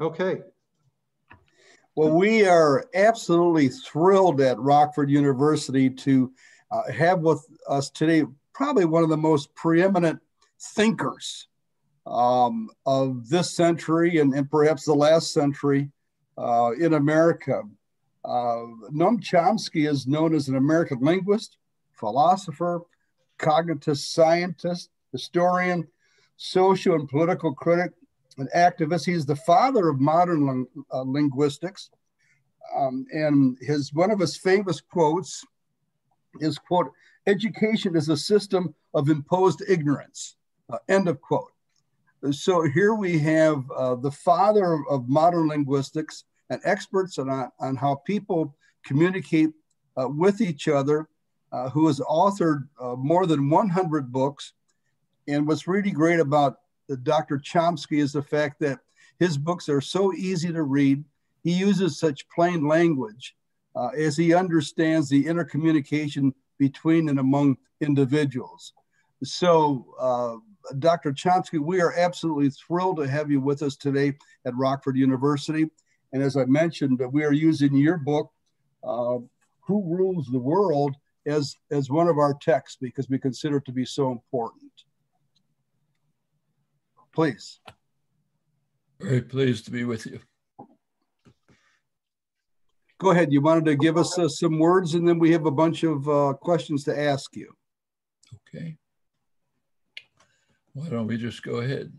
Okay. Well, we are absolutely thrilled at Rockford University to uh, have with us today probably one of the most preeminent thinkers um, of this century and, and, perhaps the last century uh, in America. Uh, Noam Chomsky is known as an American linguist, philosopher, cognitive scientist, historian, social and political critic, an activist. He's the father of modern ling- uh, linguistics. Um, and his one of his famous quotes is quote, education is a system of imposed ignorance, uh, end of quote. So here we have uh, the father of modern linguistics and experts on, on how people communicate uh, with each other, uh, who has authored uh, more than 100 books. And what's really great about Dr. Chomsky is the fact that his books are so easy to read. He uses such plain language uh, as he understands the intercommunication between and among individuals. So, uh, Dr. Chomsky, we are absolutely thrilled to have you with us today at Rockford University. And as I mentioned, we are using your book, uh, Who Rules the World, as, as one of our texts because we consider it to be so important. Please. Very pleased to be with you. Go ahead. You wanted to give us uh, some words, and then we have a bunch of uh, questions to ask you. Okay. Why don't we just go ahead?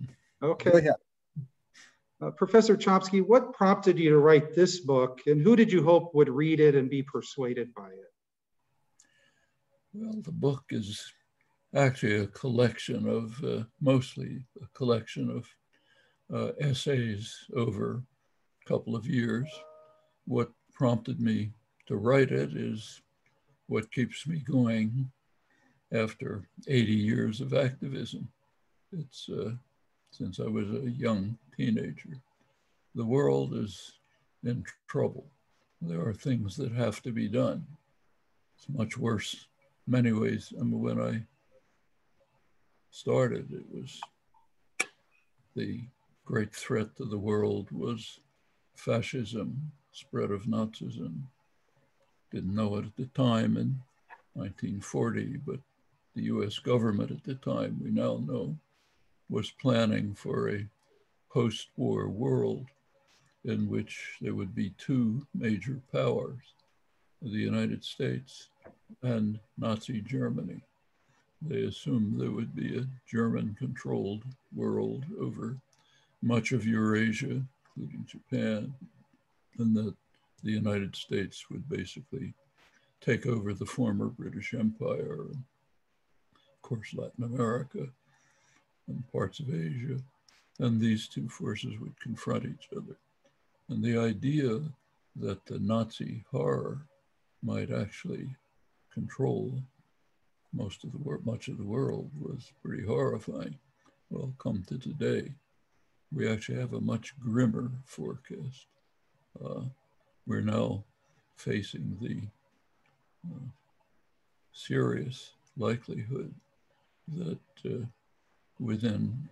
Okay. Go ahead. Uh, Professor Chomsky, what prompted you to write this book, and who did you hope would read it and be persuaded by it? Well, the book is actually a collection of, uh, mostly a collection of uh, essays over a couple of years. What prompted me to write it is what keeps me going after 80 years of activism. It's uh, since I was a young teenager. The world is in trouble. There are things that have to be done. It's much worse many ways. I mean, when I started, it was the great threat to the world was fascism, spread of Nazism. Didn't know it at the time in 1940, but the US government at the time, we now know, was planning for a post war world in which there would be two major powers the United States and Nazi Germany. They assumed there would be a German controlled world over much of Eurasia, including Japan, and that the United States would basically take over the former British Empire, of course, Latin America and parts of Asia, and these two forces would confront each other. And the idea that the Nazi horror might actually control most of the world, much of the world was pretty horrifying. Well, come to today, we actually have a much grimmer forecast. Uh, we're now facing the uh, serious likelihood that uh, within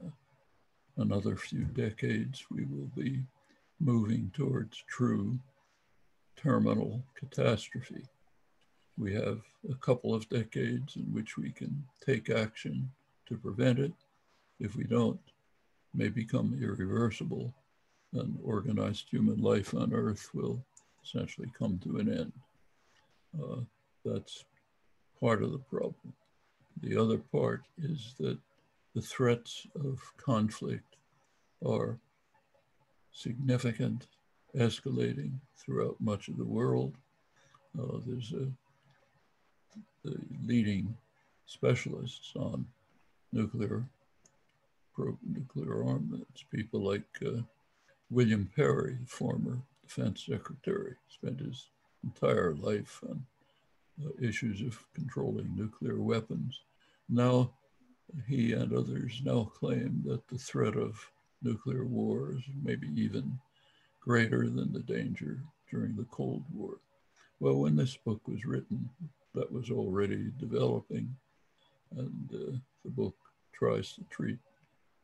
another few decades, we will be moving towards true terminal catastrophe. We have a couple of decades in which we can take action to prevent it. If we don't, it may become irreversible and organized human life on Earth will essentially come to an end. Uh, that's part of the problem. The other part is that the threats of conflict are significant, escalating throughout much of the world. Uh, there's a the leading specialists on nuclear nuclear armaments, people like uh, William Perry, former defense secretary, spent his entire life on uh, issues of controlling nuclear weapons. Now, he and others now claim that the threat of nuclear war is maybe even greater than the danger during the Cold War. Well, when this book was written, that was already developing. And uh, the book tries to treat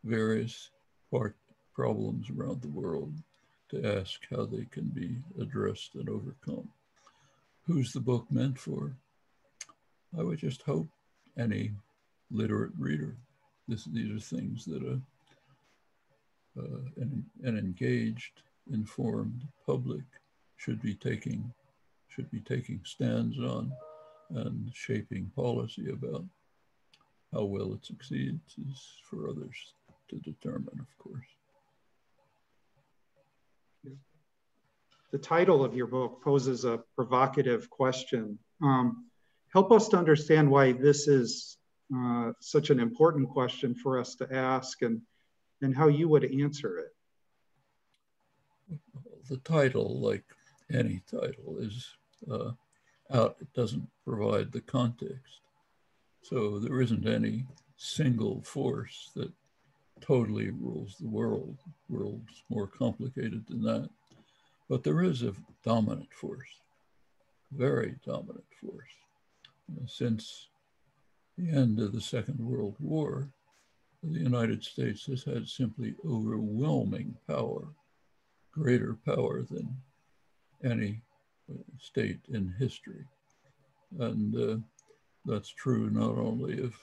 various part problems around the world to ask how they can be addressed and overcome. Who's the book meant for? I would just hope any literate reader. This, these are things that a, uh, an, an engaged, informed public should be taking should be taking stands on and shaping policy about. How well it succeeds is for others to determine, of course. The title of your book poses a provocative question. Um, help us to understand why this is uh, such an important question for us to ask and, and how you would answer it. The title, like any title, is uh, out. It doesn't provide the context. So there isn't any single force that totally rules the world. The world's more complicated than that. But there is a dominant force, very dominant force. Since the end of the Second World War, the United States has had simply overwhelming power, greater power than any uh, state in history. And uh, that's true not only of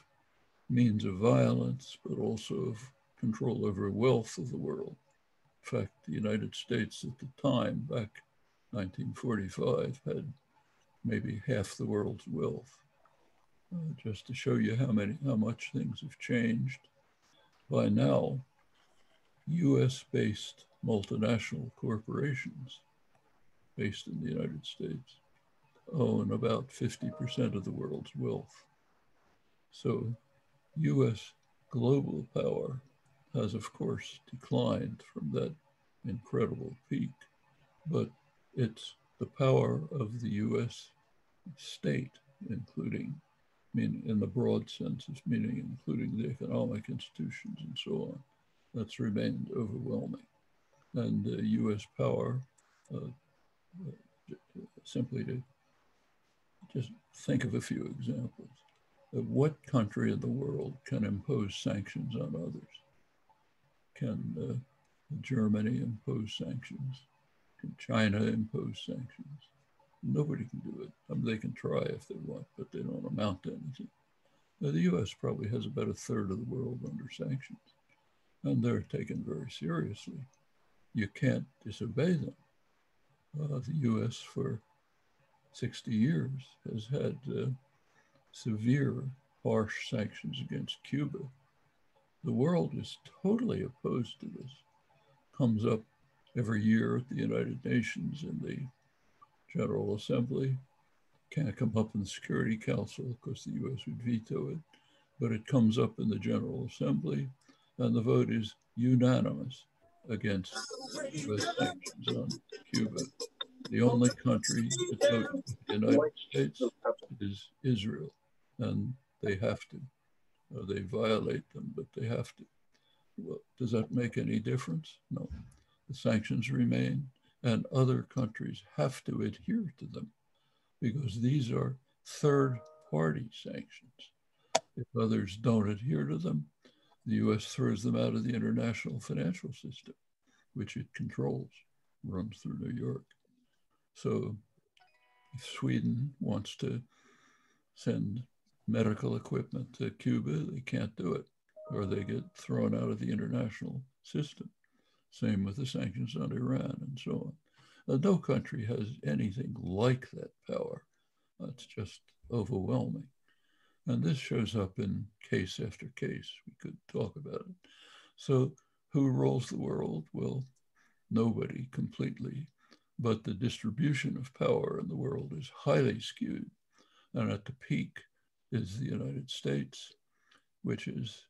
means of violence, but also of control over wealth of the world. In fact, the United States at the time, back 1945, had maybe half the world's wealth. Uh, just to show you how many, how much things have changed. By now, U.S.-based multinational corporations based in the United States own about 50% of the world's wealth. So US global power has, of course, declined from that incredible peak, but it's the power of the US state, including, mean, in the broad sense, of meaning including the economic institutions and so on, that's remained overwhelming. And uh, US power, uh, simply to just think of a few examples of what country in the world can impose sanctions on others. Can uh, Germany impose sanctions? Can China impose sanctions? Nobody can do it. I mean, they can try if they want, but they don't amount to anything. Now, the US probably has about a third of the world under sanctions, and they're taken very seriously. You can't disobey them. Uh, the US for 60 years has had uh, severe, harsh sanctions against Cuba. The world is totally opposed to this. Comes up every year at the United Nations in the General Assembly. Can't come up in the Security Council because the US would veto it, but it comes up in the General Assembly and the vote is unanimous against sanctions on Cuba. The only country that voted the United States is Israel, and they have to. Uh, they violate them, but they have to. Well, does that make any difference? No. The sanctions remain, and other countries have to adhere to them because these are third party sanctions. If others don't adhere to them, the US throws them out of the international financial system, which it controls, runs through New York. So if Sweden wants to send medical equipment to Cuba, they can't do it, or they get thrown out of the international system. Same with the sanctions on Iran and so on. Uh, no country has anything like that power. That's just overwhelming. And this shows up in case after case. We could talk about it. So, who rules the world? Well, nobody completely but the distribution of power in the world is highly skewed. And at the peak is the United States, which is,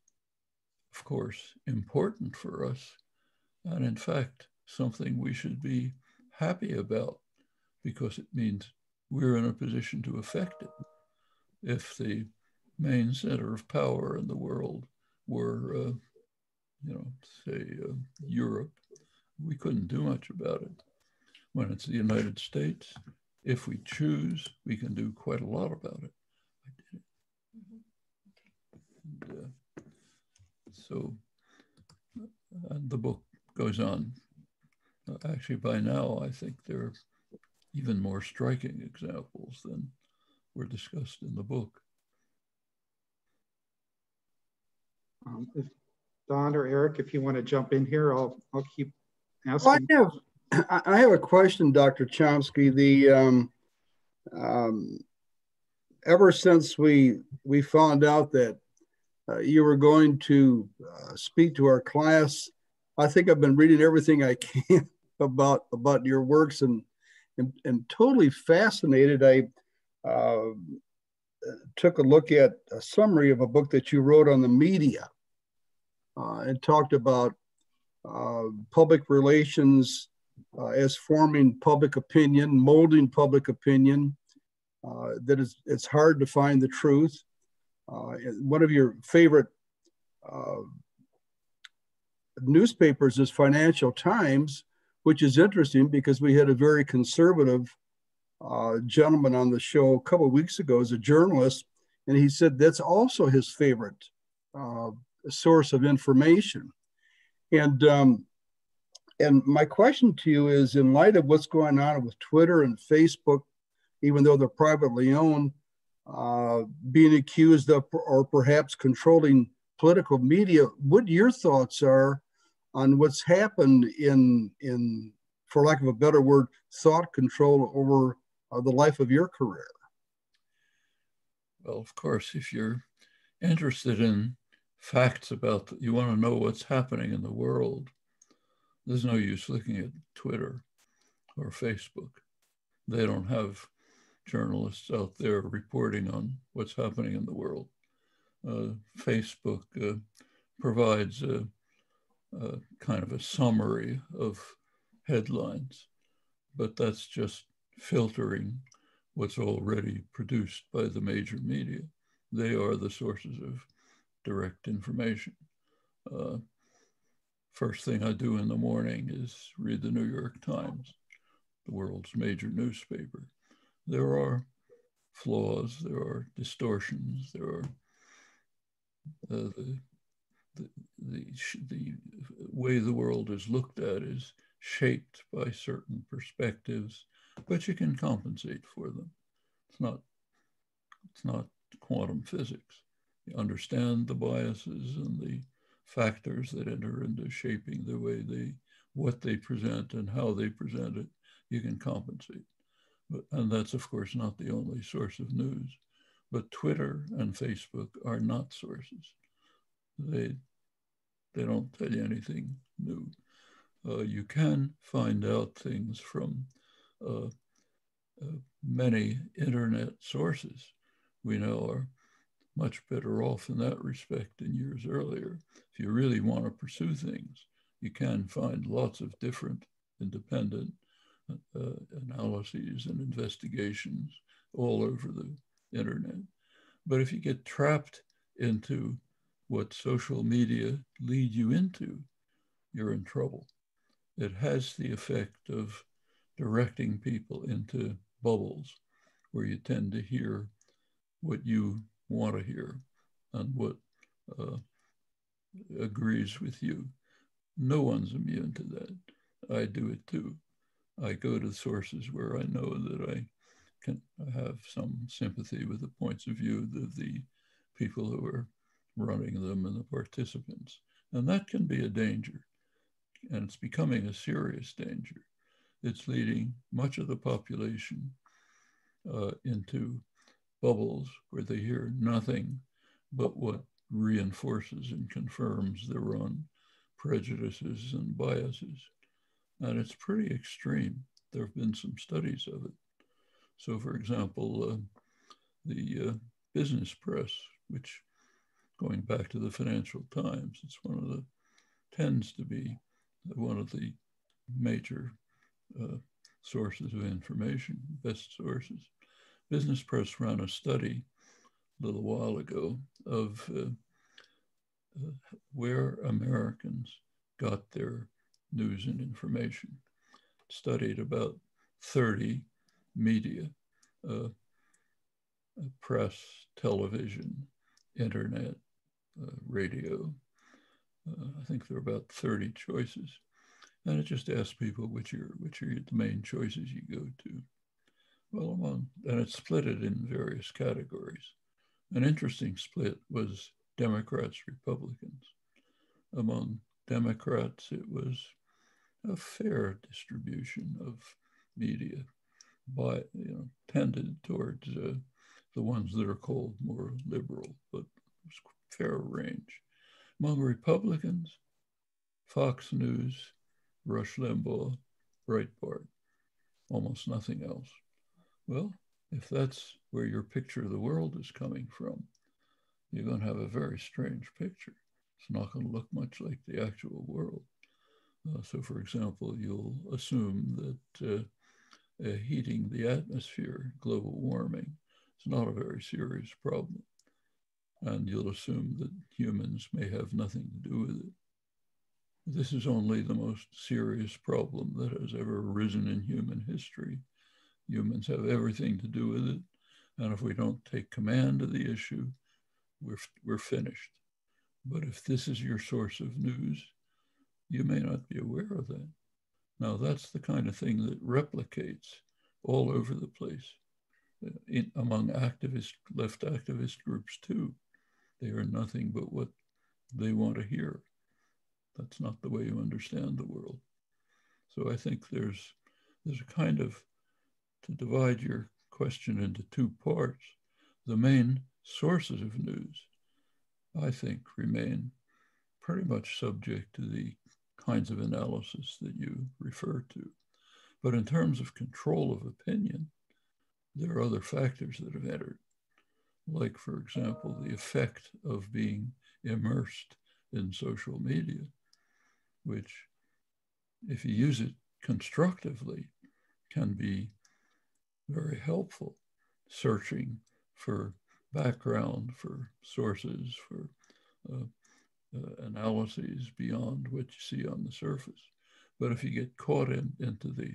of course, important for us. And in fact, something we should be happy about because it means we're in a position to affect it. If the main center of power in the world were, uh, you know, say uh, Europe, we couldn't do much about it when it's the United States, if we choose, we can do quite a lot about it. I did it. And, uh, so and the book goes on actually, by now, I think there are even more striking examples than were discussed in the book. Um, if Don or Eric, if you want to jump in here, I'll I'll keep asking. Well, I have I have a question, Dr. Chomsky. The um, um, ever since we we found out that uh, you were going to uh, speak to our class, I think I've been reading everything I can about about your works and and, and totally fascinated. I uh, took a look at a summary of a book that you wrote on the media and talked about uh, public relations uh, as forming public opinion, molding public opinion. Uh, that is, it's hard to find the truth. Uh, one of your favorite newspapers is Financial Times, which is interesting because we had a very conservative uh, gentleman on the show a couple of weeks ago as a journalist, and he said that's also his favorite uh, source of information. And um, and my question to you is, in light of what's going on with Twitter and Facebook, even though they're privately owned, uh, being accused of or perhaps controlling political media, what your thoughts are on what's happened in in for lack of a better word, thought control over uh, the life of your career? Well, of course, if you're interested in facts about, the, you want to know what's happening in the world, there's no use looking at Twitter or Facebook. They don't have journalists out there reporting on what's happening in the world. Uh, Facebook uh, provides a, a, kind of a summary of headlines, but that's just filtering what's already produced by the major media. They are the sources of direct information. Uh, first thing I do in the morning is read the New York Times, the world's major newspaper. There are flaws, there are distortions, there are uh, the, the, the, the way the world is looked at is shaped by certain perspectives but you can compensate for them. It's not, it's not quantum physics. Understand the biases and the factors that enter into shaping the way they, what they present and how they present it, you can compensate. But, and that's of course not the only source of news, but Twitter and Facebook are not sources. They, they don't tell you anything new. Uh, you can find out things from uh, uh, many internet sources we know are much better off in that respect than years earlier. If you really want to pursue things, you can find lots of different independent uh, analyses and investigations all over the internet. But if you get trapped into what social media lead you into, you're in trouble. It has the effect of directing people into bubbles where you tend to hear what you want to hear and what uh, agrees with you. No one's immune to that. I do it too. I go to sources where I know that I can have some sympathy with the points of view of the people who are running them and the participants. And that can be a danger. And it's becoming a serious danger it's leading much of the population uh, into bubbles where they hear nothing but what reinforces and confirms their own prejudices and biases. And it's pretty extreme. There have been some studies of it. So, for example, uh, the uh, business press, which going back to the Financial Times, it's one of the, tends to be one of the major uh, sources of information, best sources. Business Press ran a study a little while ago of uh, uh, where Americans got their news and information. Studied about 30 media, uh, uh, press, television, internet, uh, radio. I think there are about 30 choices And it just asks people which are which are the main choices you go to. Well, among and it split it in various categories. An interesting split was Democrats, Republicans. Among Democrats, it was a fair distribution of media, by you know, tended towards uh, the ones that are called more liberal, but fair range. Among Republicans, Fox News, Rush Limbaugh, Breitbart, almost nothing else. Well, if that's where your picture of the world is coming from, you're going to have a very strange picture. It's not going to look much like the actual world. Uh, so, for example, you'll assume that uh, uh, heating the atmosphere, global warming, is not a very serious problem. And you'll assume that humans may have nothing to do with it. This is only the most serious problem that has ever arisen in human history. Humans have everything to do with it. And if we don't take command of the issue, we're, we're finished. But if this is your source of news, you may not be aware of that. Now, that's the kind of thing that replicates all over the place uh, in, among activist, left activist groups too. They are nothing but what they want to hear. That's not the way you understand the world. So I think there's there's a kind of to divide your question into two parts. The main sources of news, I think, remain pretty much subject to the kinds of analysis that you refer to. But in terms of control of opinion, there are other factors that have entered, like, for example, the effect of being immersed in social media, which, if you use it constructively, can be very helpful, searching for background, for sources, for uh, uh, analyses beyond what you see on the surface. But if you get caught in, into the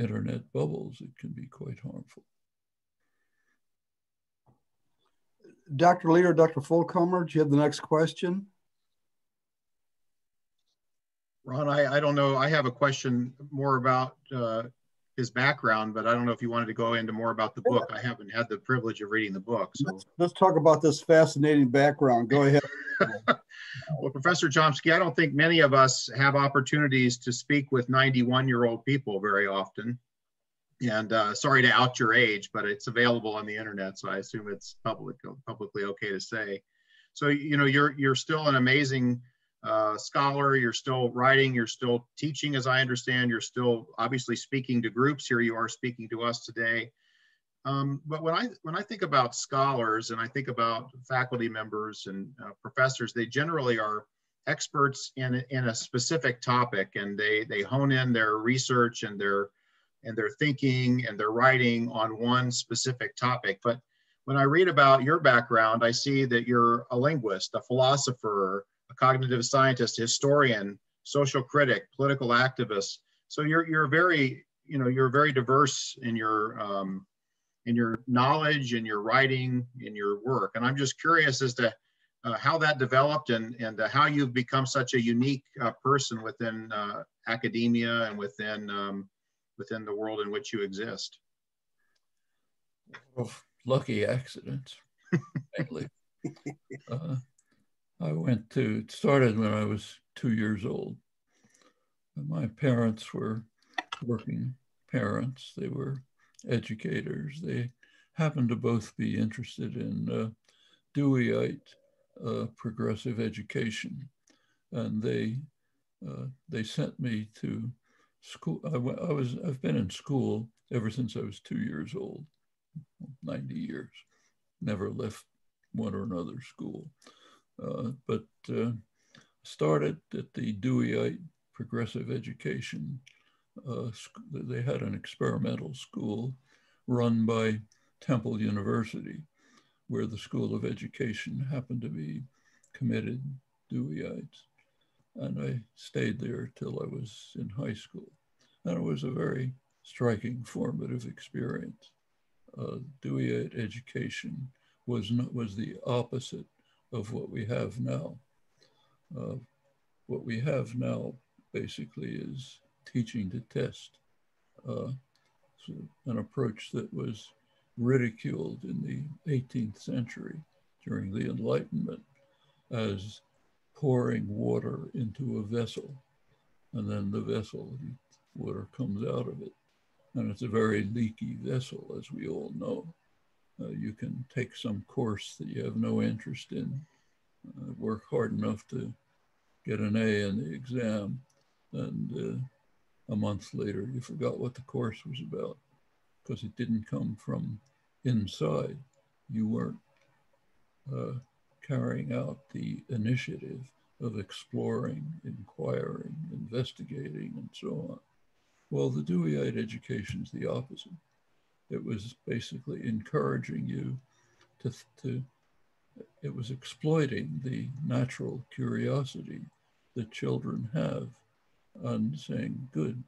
internet bubbles, it can be quite harmful. Dr. Leader, Dr. Fulcomer, do you have the next question? Ron, I, I don't know. I have a question more about uh, his background, but I don't know if you wanted to go into more about the book. I haven't had the privilege of reading the book. So let's, let's talk about this fascinating background. Go ahead. well, Professor Chomsky, I don't think many of us have opportunities to speak with 91 year old people very often. And uh, sorry to out your age, but it's available on the internet, so I assume it's public, publicly okay to say. So you know, you're you're still an amazing uh, scholar, you're still writing, you're still teaching, as I understand, you're still obviously speaking to groups. Here you are speaking to us today. Um, but when I when I think about scholars and I think about faculty members and uh, professors, they generally are experts in in a specific topic, and they they hone in their research and their and their thinking and their writing on one specific topic. But when I read about your background, I see that you're a linguist, a philosopher, a cognitive scientist, historian, social critic, political activist. So you're you're very you know you're very diverse in your um, in your knowledge, in your writing, in your work. And I'm just curious as to uh, how that developed and and uh, how you've become such a unique uh, person within uh, academia and within um, within the world in which you exist. Well, lucky accidents, uh, I went to, it started when I was two years old. My parents were working parents. They were educators. They happened to both be interested in uh, Deweyite uh, progressive education. And they, uh, they sent me to school. I, I was, I've been in school ever since I was two years old, 90 years. Never left one or another school. Uh, but uh, started at the Deweyite Progressive Education. Uh, they had an experimental school run by Temple University, where the School of Education happened to be committed Deweyites. And I stayed there till I was in high school. And it was a very striking formative experience. Uh, Deweyite education was, not, was the opposite of what we have now. Uh, what we have now basically is teaching to test, uh, so an approach that was ridiculed in the 18th century during the Enlightenment as pouring water into a vessel, and then the vessel, water comes out of it. And it's a very leaky vessel, as we all know. Uh, you can take some course that you have no interest in, uh, work hard enough to get an A in the exam, and uh, a month later you forgot what the course was about because it didn't come from inside. You weren't uh, carrying out the initiative of exploring, inquiring, investigating, and so on. Well, the Deweyite education is the opposite. It was basically encouraging you to, to it was exploiting the natural curiosity that children have and saying, good,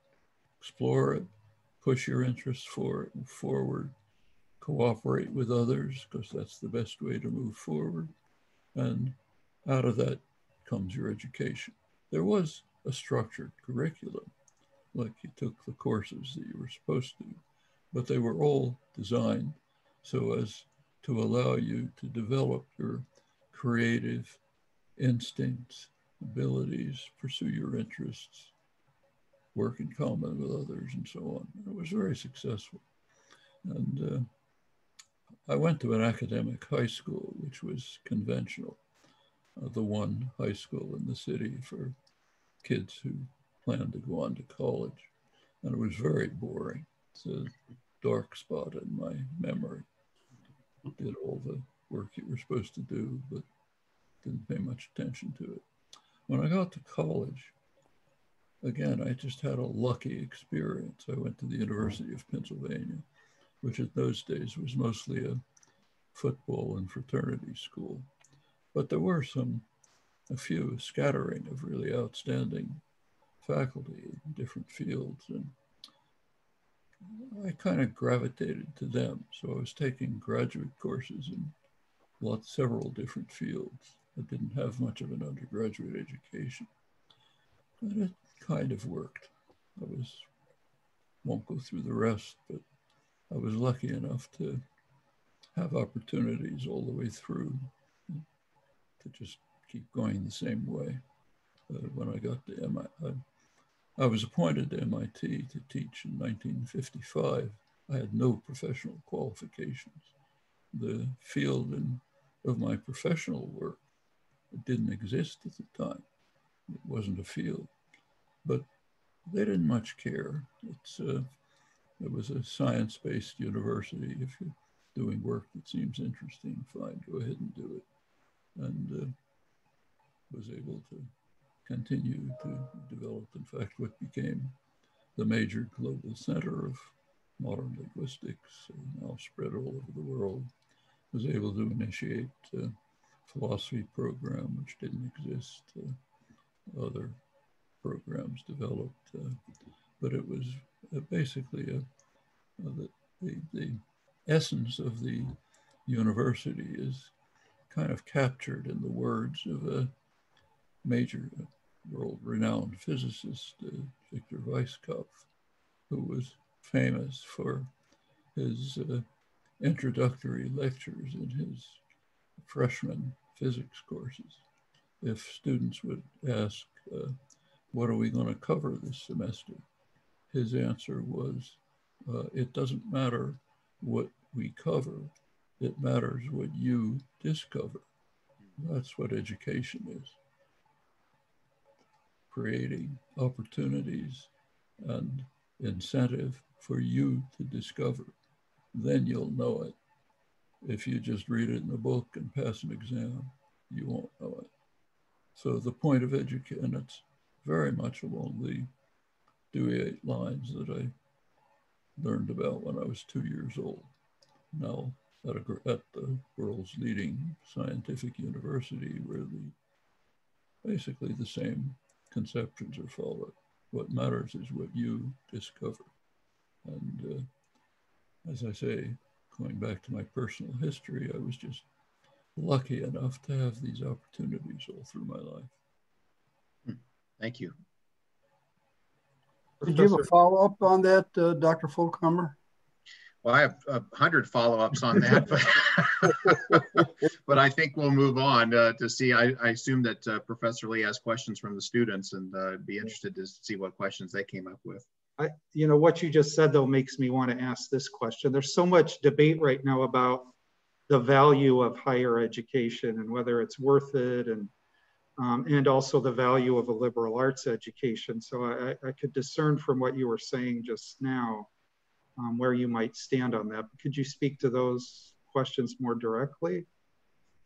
explore it, push your interests for, forward, cooperate with others, because that's the best way to move forward. And out of that comes your education. There was a structured curriculum, like you took the courses that you were supposed to, but they were all designed so as to allow you to develop your creative instincts, abilities, pursue your interests, work in common with others, and so on. It was very successful. And uh, I went to an academic high school, which was conventional, uh, the one high school in the city for kids who planned to go on to college. And it was very boring. A dark spot in my memory. Did all the work you were supposed to do, but didn't pay much attention to it. When I got to college, again, I just had a lucky experience. I went to the University of Pennsylvania, which in those days was mostly a football and fraternity school. But there were some, a few scattering of really outstanding faculty in different fields. And I kind of gravitated to them. So I was taking graduate courses in lots, several different fields. I didn't have much of an undergraduate education, but it kind of worked. I was, won't go through the rest, but I was lucky enough to have opportunities all the way through to just keep going the same way. Uh, when I got to MIT, I, was appointed to MIT to teach in 1955. I had no professional qualifications. The field in, of my professional work didn't exist at the time. It wasn't a field but they didn't much care. It's uh, it was a science-based university. If you're doing work that seems interesting, fine, go ahead and do it. And uh, was able to continue to develop, in fact, what became the major global center of modern linguistics, now spread all over the world. Was able to initiate a philosophy program, which didn't exist. Uh, other programs developed, uh, but it was uh, basically a, uh, the, the, the essence of the university is kind of captured in the words of a major world-renowned physicist, uh, Victor Weisskopf, who was famous for his uh, introductory lectures in his freshman physics courses. If students would ask, uh, what are we going to cover this semester? His answer was, uh, it doesn't matter what we cover, it matters what you discover. That's what education is. Creating opportunities and incentive for you to discover. Then you'll know it. If you just read it in a book and pass an exam, you won't know it. So the point of education, and it's very much along the Deweyite lines that I learned about when I was two years old. Now at, a, at the world's leading scientific university where the basically the same conceptions are followed. What matters is what you discover. And uh, as I say, going back to my personal history, I was just lucky enough to have these opportunities all through my life. Thank you. Did you have a follow-up on that, uh, Dr. Fulkhammer? Well, I have a hundred follow-ups on that, but, but I think we'll move on uh, to see. I, I assume that uh, Professor Lee has questions from the students and uh, be interested to see what questions they came up with. I, you know, what you just said though makes me want to ask this question. There's so much debate right now about the value of higher education and whether it's worth it and um, and also the value of a liberal arts education. So I, I could discern from what you were saying just now um, where you might stand on that. Could you speak to those questions more directly?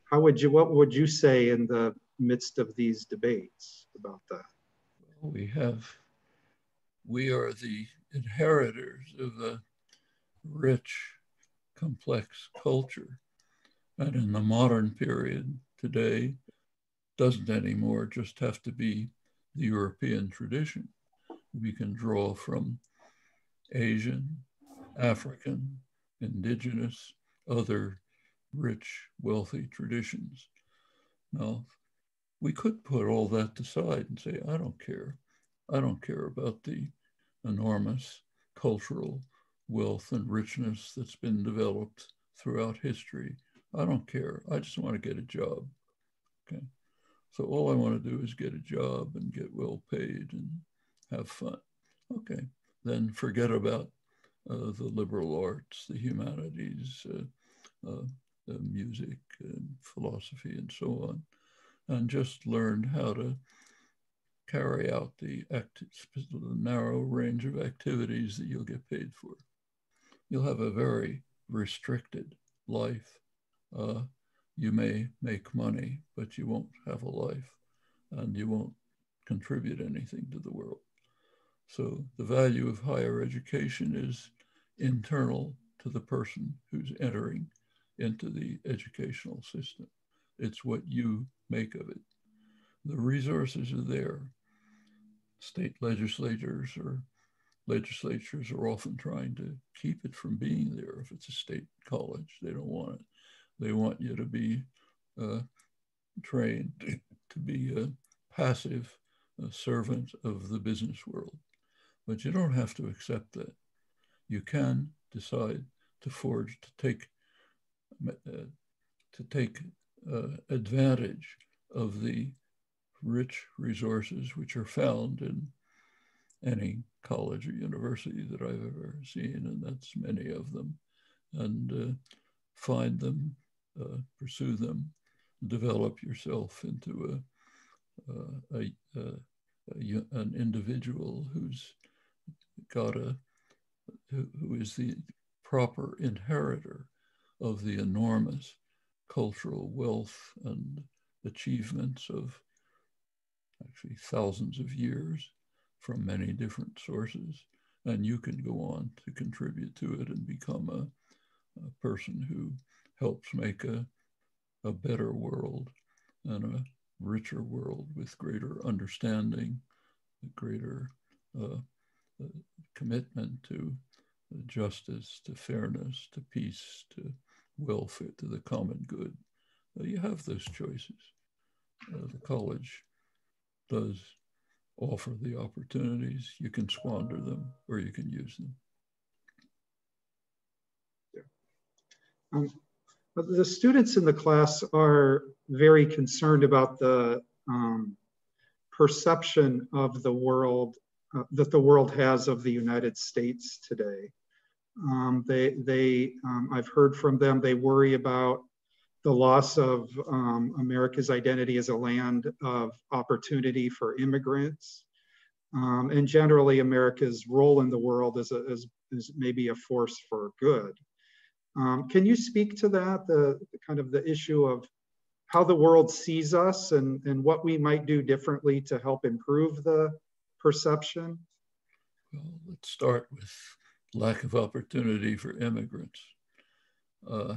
How would you, what would you say in the midst of these debates about that? We have, we are the inheritors of a rich, complex culture. And in the modern period today, doesn't anymore just have to be the European tradition. We can draw from Asian, African, indigenous, other rich, wealthy traditions. Now, we could put all that aside and say, I don't care. I don't care about the enormous cultural wealth and richness that's been developed throughout history. I don't care. I just want to get a job. Okay. So all I want to do is get a job and get well paid and have fun. Okay. Then forget about the liberal arts, the humanities, uh, uh, music, and philosophy, and so on, and just learn how to carry out the, the narrow range of activities that you'll get paid for. You'll have a very restricted life. Uh, you may make money, but you won't have a life and you won't contribute anything to the world. So the value of higher education is internal to the person who's entering into the educational system. It's what you make of it. The resources are there. State legislators or legislatures are often trying to keep it from being there. If it's a state college, they don't want it. They want you to be uh, trained to be a passive uh, servant of the business world. But you don't have to accept that. You can decide to forge, to take, uh, to take uh, advantage of the rich resources which are found in any college or university that I've ever seen, and that's many of them, and uh, find them, uh, pursue them, develop yourself into a, a, a, a, an individual who's got a who, is the proper inheritor of the enormous cultural wealth and achievements of actually thousands of years from many different sources. And you can go on to contribute to it and become a, a person who helps make a, a better world and a richer world with greater understanding, greater uh, commitment to justice, to fairness, to peace, to welfare, to the common good. Uh, you have those choices. Uh, the college does offer the opportunities. You can squander them or you can use them. Um, the students in the class are very concerned about the um, perception of the world uh, that the world has of the United States today. Um, they, they, um, I've heard from them, they worry about the loss of um, America's identity as a land of opportunity for immigrants, um, and generally America's role in the world as, a, as, maybe a force for good. Um, can you speak to that, the, the kind of the issue of how the world sees us and, and what we might do differently to help improve the perception? Well, let's start with lack of opportunity for immigrants. Uh,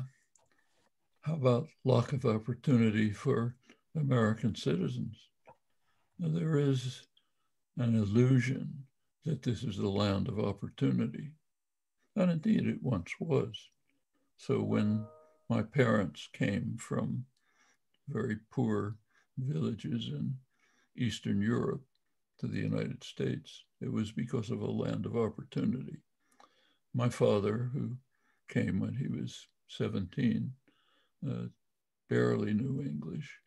how about lack of opportunity for American citizens? Now, there is an illusion that this is the land of opportunity. And indeed, it once was. So when my parents came from very poor villages in Eastern Europe to the United States, It was because of a land of opportunity. My father, who came when he was 17, uh, barely knew English,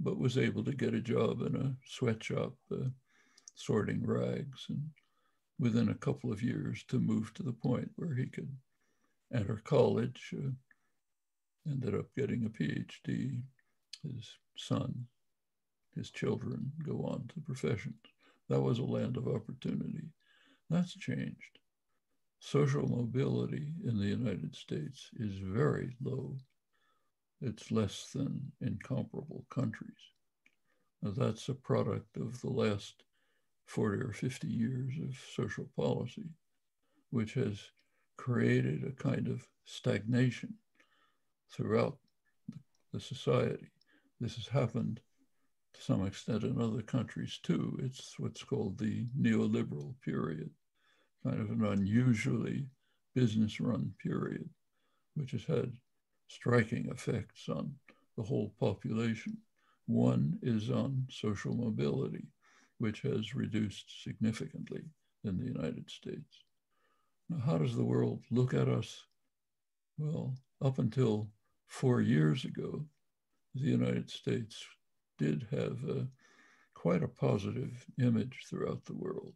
but was able to get a job in a sweatshop uh, sorting rags and within a couple of years to move to the point where he could enter college, uh, ended up getting a PhD. His son, his children go on to professions. That was a land of opportunity. That's changed. Social mobility in the United States is very low. It's less than in comparable countries. Now, that's a product of the last 40 or 50 years of social policy, which has created a kind of stagnation throughout the society. This has happened to some extent in other countries too. It's what's called the neoliberal period, kind of an unusually business run period, which has had striking effects on the whole population. One is on social mobility which has reduced significantly in the United States. Now, how does the world look at us? Well, up until four years ago, the United States did have a, quite a positive image throughout the world.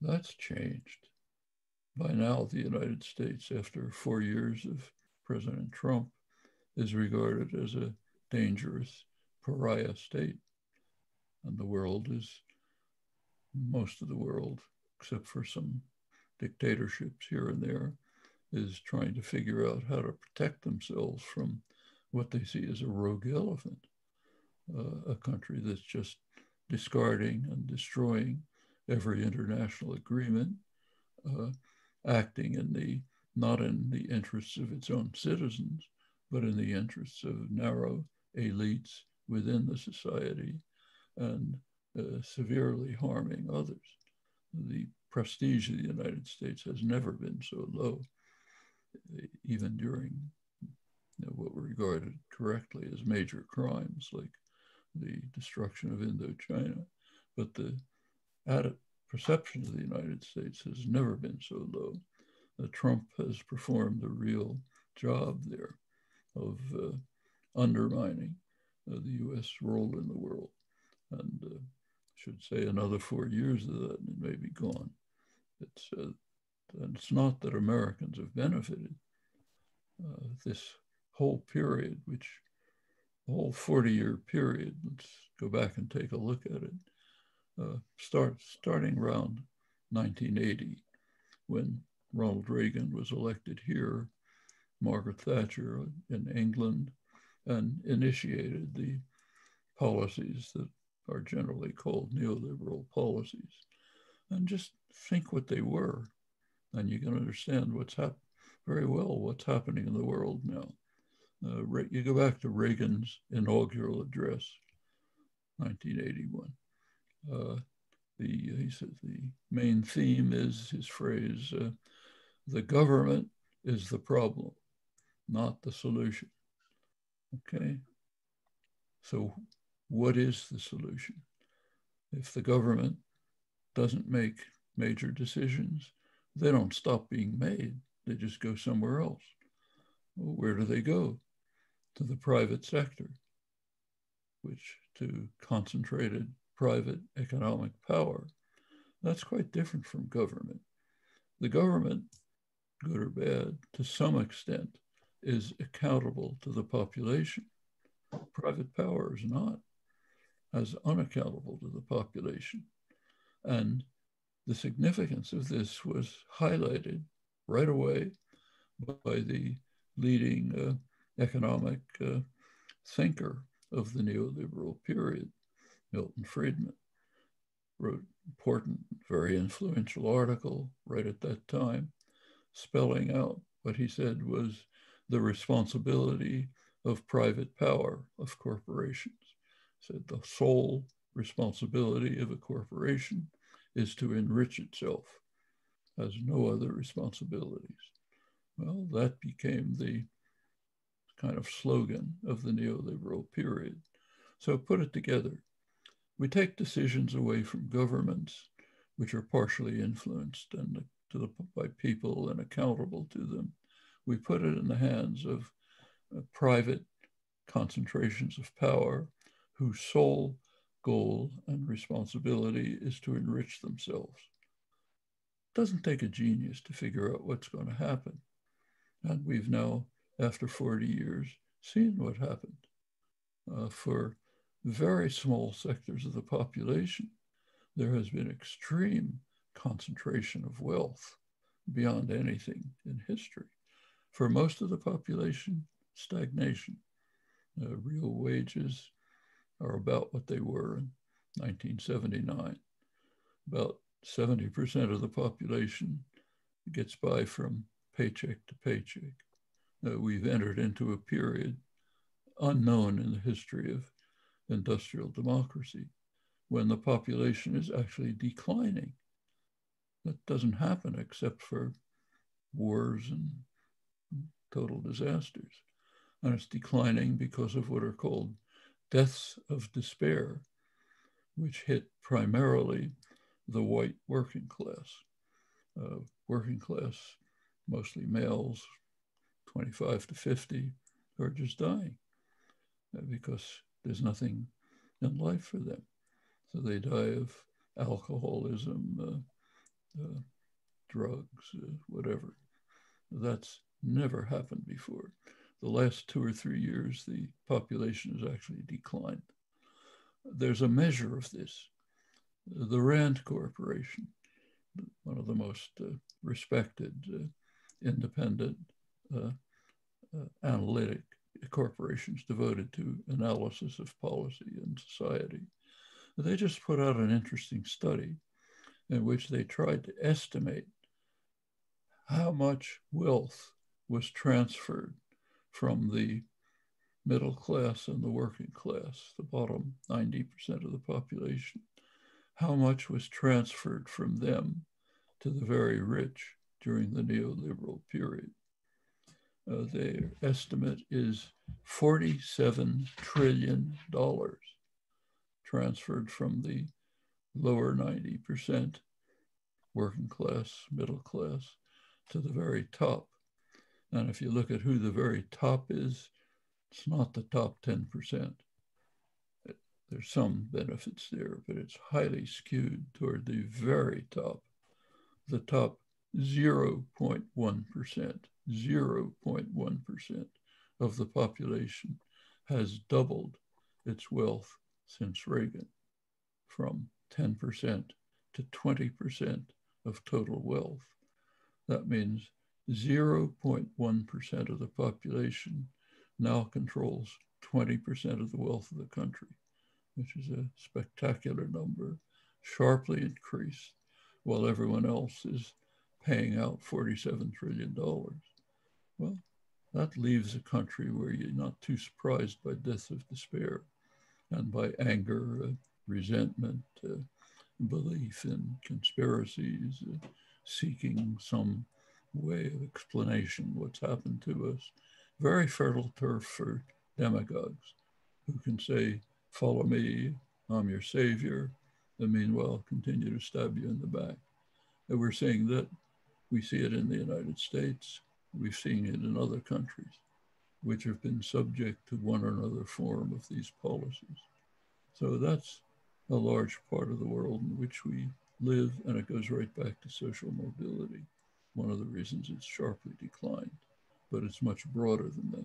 That's changed. By now, the United States, after four years of President Trump, is regarded as a dangerous pariah state and the world is most of the world, except for some dictatorships here and there, is trying to figure out how to protect themselves from what they see as a rogue elephant, a country that's just discarding and destroying every international agreement, uh, acting in the not in the interests of its own citizens, but in the interests of narrow elites within the society and uh, severely harming others. The prestige of the United States has never been so low, even during you know, what were regarded correctly as major crimes like the destruction of Indochina. But the perception of the United States has never been so low. Uh, Trump has performed a real job there of uh, undermining uh, the US role in the world. And uh, should say another four years of that, and it may be gone. It's, uh, and it's not that Americans have benefited. Uh, this whole period, which whole 40 year period, let's go back and take a look at it, uh, start, starting around 1980, when Ronald Reagan was elected here, Margaret Thatcher in England, and initiated the policies that are generally called neoliberal policies. And just think what they were, and you can understand what's hap- very well what's happening in the world now. Uh, you go back to Reagan's inaugural address, 1981. Uh, the, he said the main theme is his phrase, uh, the government is the problem, not the solution. Okay. So what is the solution? If the government doesn't make major decisions, they don't stop being made. They just go somewhere else. Well, where do they go? To the private sector, which to concentrated private economic power. That's quite different from government. The government, good or bad, to some extent, is accountable to the population. Private power is not as unaccountable to the population. And the significance of this was highlighted right away by the leading uh, economic uh, thinker of the neoliberal period, Milton Friedman. Wrote important, very influential article right at that time, spelling out what he said was the responsibility of private power of corporations said the sole responsibility of a corporation is to enrich itself, has no other responsibilities. Well, that became the kind of slogan of the neoliberal period. So put it together. We take decisions away from governments. which are partially influenced and to the, by people and accountable to them. We put it in the hands of uh, private concentrations of power whose sole goal and responsibility is to enrich themselves. It doesn't take a genius to figure out what's going to happen. And we've now, after 40 years, seen what happened. Uh, for very small sectors of the population, there has been extreme concentration of wealth beyond anything in history. For most of the population, stagnation. Uh, real wages are about what they were in 1979. About 70% of the population gets by from paycheck to paycheck. Uh, we've entered into a period unknown in the history of industrial democracy when the population is actually declining. That doesn't happen except for wars and total disasters. And it's declining because of what are called deaths of despair, which hit primarily the white working class. Uh, working class, mostly males, 25 to 50, are just dying uh, because there's nothing in life for them. So they die of alcoholism, uh, uh, drugs, uh, whatever. That's never happened before. The last two or three years, the population has actually declined. There's a measure of this. The Rand Corporation, one of the most uh, respected uh, independent Uh, uh, analytic corporations devoted to analysis of policy and society. They just put out an interesting study in which they tried to estimate how much wealth was transferred from the middle class and the working class, the bottom 90% of the population, how much was transferred from them to the very rich during the neoliberal period. Uh, their estimate is $47 trillion transferred from the lower 90% working class, middle class, to the very top. And if you look at who the very top is, it's not the top 10%. there's some benefits there, but it's highly skewed toward the very top, the top 0.1%, 0.1% of the population has doubled its wealth since Reagan from 10% to 20% of total wealth. That means 0.1% of the population now controls 20% of the wealth of the country, which is a spectacular number, sharply increased, while everyone else is paying out $47 trillion. Well, that leaves a country where you're not too surprised by deaths of despair and by anger, uh, resentment, uh, belief in conspiracies, uh, seeking some way of explanation what's happened to us. Very fertile turf for demagogues who can say, follow me, I'm your savior, and meanwhile continue to stab you in the back. And we're seeing that. We see it in the United States. We've seen it in other countries which have been subject to one or another form of these policies. So that's a large part of the world in which we live, and it goes right back to social mobility one of the reasons it's sharply declined, but it's much broader than that.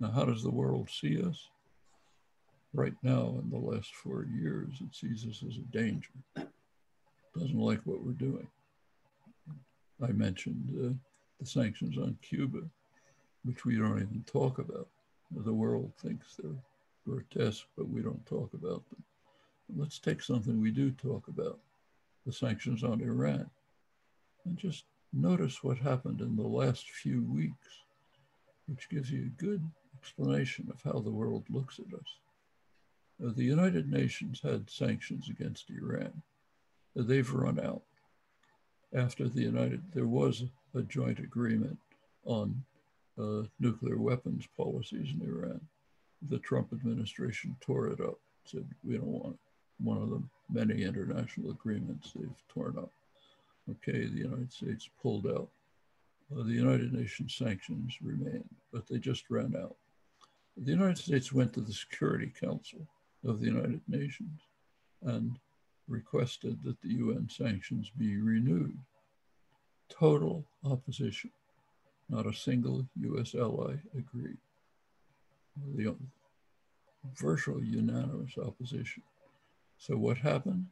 Now, how does the world see us? Right now, in the last four years, it sees us as a danger. Doesn't like what we're doing. I mentioned uh, the sanctions on Cuba, which we don't even talk about. The world thinks they're grotesque, but we don't talk about them. Let's take something we do talk about the sanctions on Iran and just notice what happened in the last few weeks, which gives you a good explanation of how the world looks at us. Uh, the United Nations had sanctions against Iran. Uh, they've run out. After the United, there was a joint agreement on uh, nuclear weapons policies in Iran. The Trump administration tore it up, said, we don't want it. one of the many international agreements they've torn up. Okay, the United States pulled out. Uh, the United Nations sanctions remained, but they just ran out. The United States went to the Security Council of the United Nations and requested that the UN sanctions be renewed. Total opposition. Not a single US ally agreed. The virtual unanimous opposition. So what happened?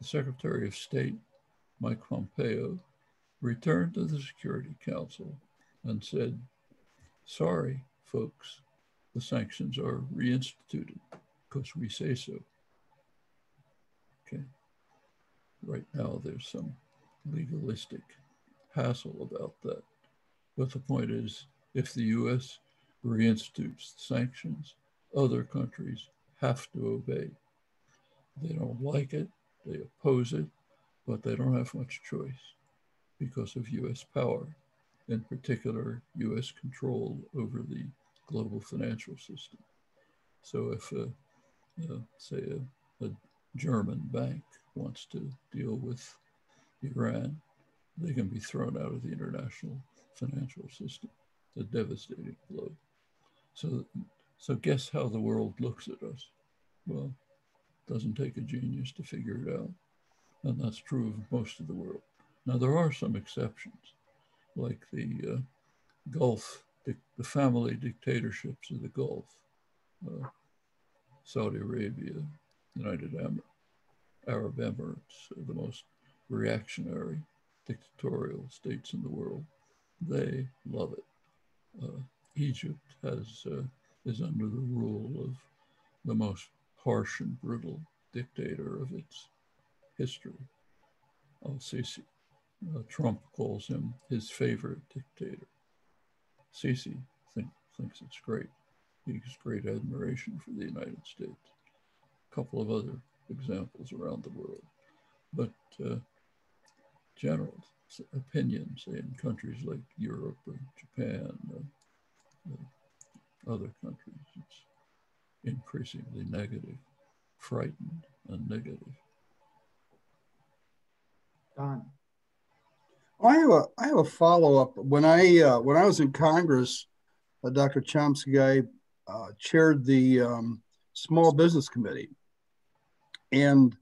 The Secretary of State, Mike Pompeo, returned to the Security Council and said, sorry, folks, the sanctions are reinstituted because we say so. Okay. Right now, there's some legalistic hassle about that. But the point is, if the US reinstitutes sanctions, other countries have to obey. They don't like it, they oppose it, but they don't have much choice because of US power, in particular, US control over the global financial system. So if, a, say, a, a German bank wants to deal with Iran, they can be thrown out of the international financial system. A devastating blow. So, so guess how the world looks at us? Well, it doesn't take a genius to figure it out. And that's true of most of the world. Now, there are some exceptions, like the uh, Gulf, the, the, family dictatorships of the Gulf, uh, Saudi Arabia, United Arab Emirates, the most reactionary dictatorial states in the world. They love it. Uh, Egypt has uh, is under the rule of the most harsh and brutal dictator of its history, Al Sisi. Uh, Trump calls him his favorite dictator. Sisi think, thinks it's great. He has great admiration for the United States. A couple of other examples around the world. But uh, general opinions in countries like Europe or Japan, uh, other countries, it's increasingly negative, frightened and negative. Don. I have a I have a follow up. When I uh, when I was in Congress, uh, Dr. Chomsky uh, chaired the um, Small Business Committee, and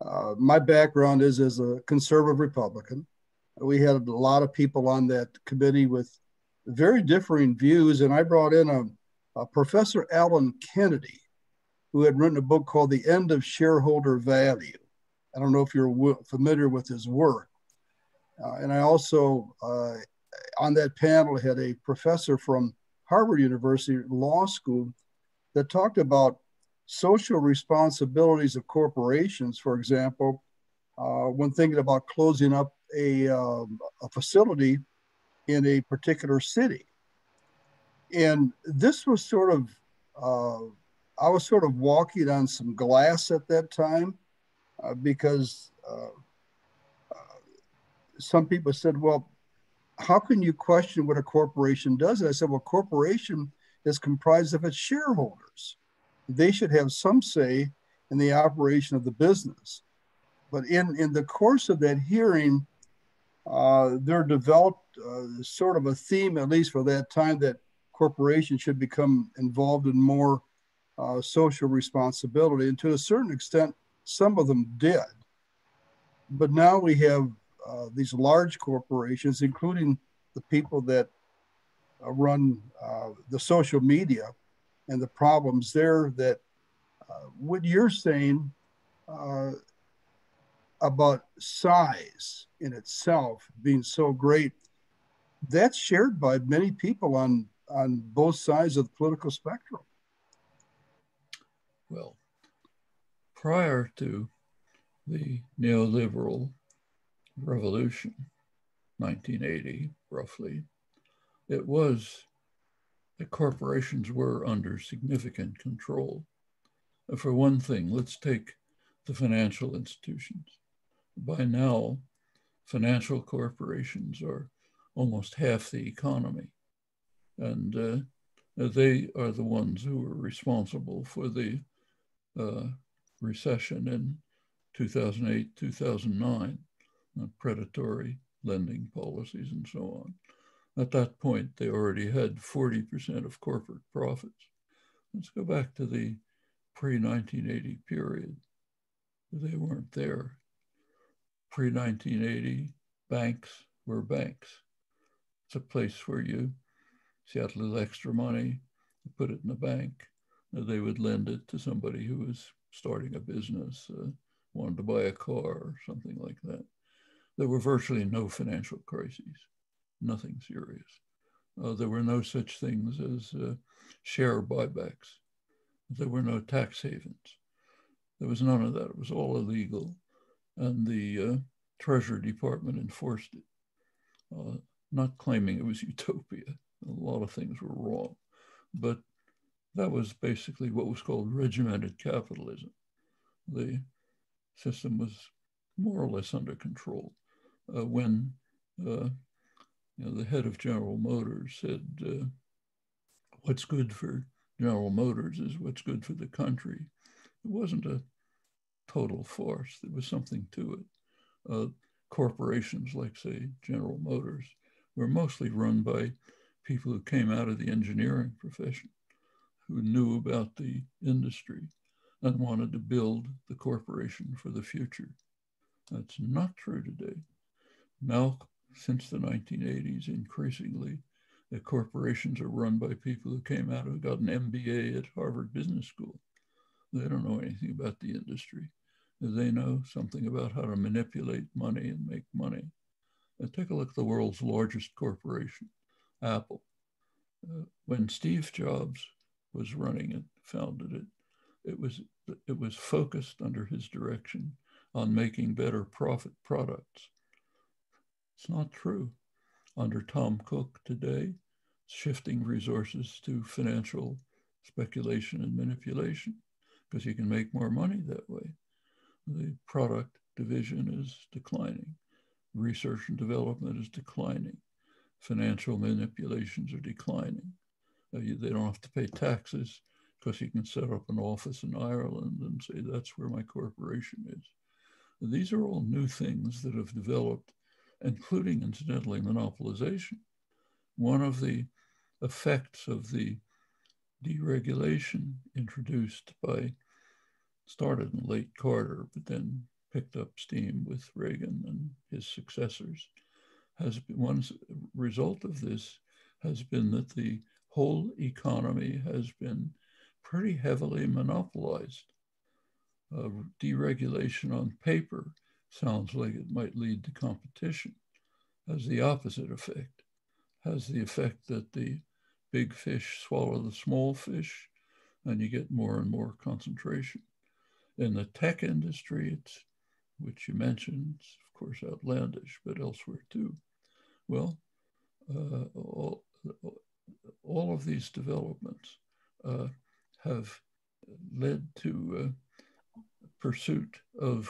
uh, my background is as a conservative Republican. We had a lot of people on that committee with very differing views, and I brought in a, a Professor Alan Kennedy, who had written a book called The End of Shareholder Value. I don't know if you're w- familiar with his work. Uh, and I also, uh, on that panel, had a professor from Harvard University Law School that talked about social responsibilities of corporations, for example, uh, when thinking about closing up a, um, a facility in a particular city. And this was sort of, uh, I was sort of walking on some glass at that time uh, because uh, uh, some people said, well, how can you question what a corporation does? And I said, well, corporation is comprised of its shareholders they should have some say in the operation of the business. But in, in the course of that hearing, uh, there developed uh, sort of a theme, at least for that time, that corporations should become involved in more uh, social responsibility. And to a certain extent, some of them did. But now we have uh, these large corporations, including the people that uh, run uh, the social media, and the problems there that uh, what you're saying uh, about size in itself being so great that's shared by many people on on both sides of the political spectrum. Well prior to the neoliberal revolution 1980 roughly it was the corporations were under significant control. Uh, for one thing, let's take the financial institutions. By now, financial corporations are almost half the economy. And uh, they are the ones who are responsible for the uh, recession in 2008, 2009, uh, predatory lending policies and so on. At that point, they already had 40% of corporate profits. Let's go back to the pre 1980 period. They weren't there. Pre 1980, banks were banks. It's a place where you had a little extra money, you put it in the bank, they would lend it to somebody who was starting a business, uh, wanted to buy a car or something like that. There were virtually no financial crises, nothing serious. Uh, there were no such things as uh, share buybacks. There were no tax havens. There was none of that. It was all illegal. And the uh, Treasury Department enforced it, uh, not claiming it was utopia. A lot of things were wrong. But that was basically what was called regimented capitalism. The system was more or less under control. Uh, when uh, you know, the head of General Motors said, uh, what's good for General Motors is what's good for the country. It wasn't a total farce. There was something to it. Uh, corporations like, say, General Motors were mostly run by people who came out of the engineering profession, who knew about the industry and wanted to build the corporation for the future. That's not true today. Now, since the 1980s, increasingly, the corporations are run by people who came out who got an MBA at Harvard Business School. They don't know anything about the industry. They know something about how to manipulate money and make money. And take a look at the world's largest corporation, Apple. Uh, when Steve Jobs was running it, founded it, it was it was focused under his direction on making better profit products. It's not true. Under Tim Cook today, shifting resources to financial speculation and manipulation because you can make more money that way. The product division is declining. Research and development is declining. Financial manipulations are declining. Uh, they don't have to pay taxes because you can set up an office in Ireland and say that's where my corporation is. These are all new things that have developed, including, incidentally, monopolization. One of the effects of the deregulation introduced by, started in late Carter, but then picked up steam with Reagan and his successors, has been one result of this has been that the whole economy has been pretty heavily monopolized. Uh, deregulation on paper sounds like it might lead to competition, has the opposite effect, has the effect that the big fish swallow the small fish, and you get more and more concentration. In the tech industry, it's, which you mentioned, of course, outlandish, but elsewhere too. Well, uh, all, all of these developments uh, have led to uh, pursuit of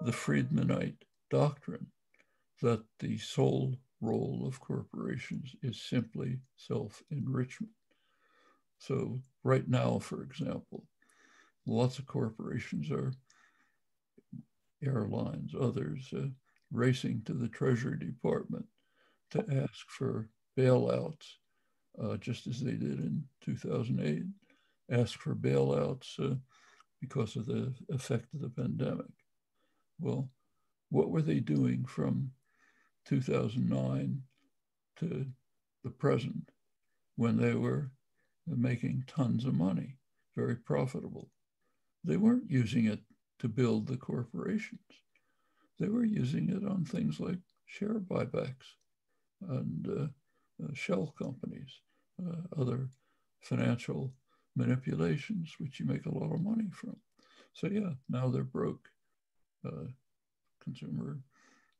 the Friedmanite doctrine that the sole role of corporations is simply self-enrichment. So right now, for example, lots of corporations are airlines, others uh, racing to the Treasury Department to ask for bailouts, uh, just as they did in 2008 ask for bailouts uh, because of the effect of the pandemic. Well, what were they doing from 2009 to the present when they were making tons of money, very profitable? They weren't using it to build the corporations. They were using it on things like share buybacks and uh, uh, shell companies, uh, other financial manipulations, which you make a lot of money from. So yeah, now they're broke. Uh, consumer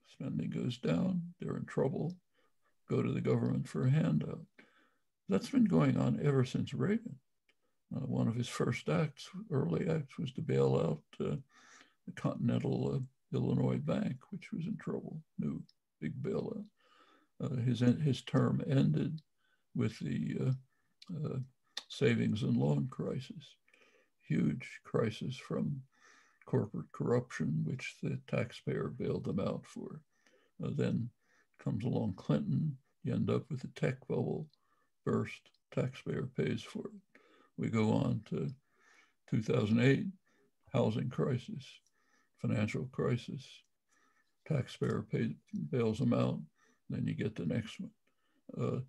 spending goes down. They're in trouble. Go to the government for a handout. That's been going on ever since Reagan. Uh, one of his first acts, early acts, was to bail out uh, the Continental uh, Illinois Bank, which was in trouble. New big bailout. Uh, his his term ended with the uh, savings and loan crisis, huge crisis from corporate corruption, which the taxpayer bailed them out for. Uh, then comes along Clinton, you end up with a tech bubble, burst, taxpayer pays for it. We go on to 2008, housing crisis, financial crisis, taxpayer pays, bails them out, then you get the next one. Uh,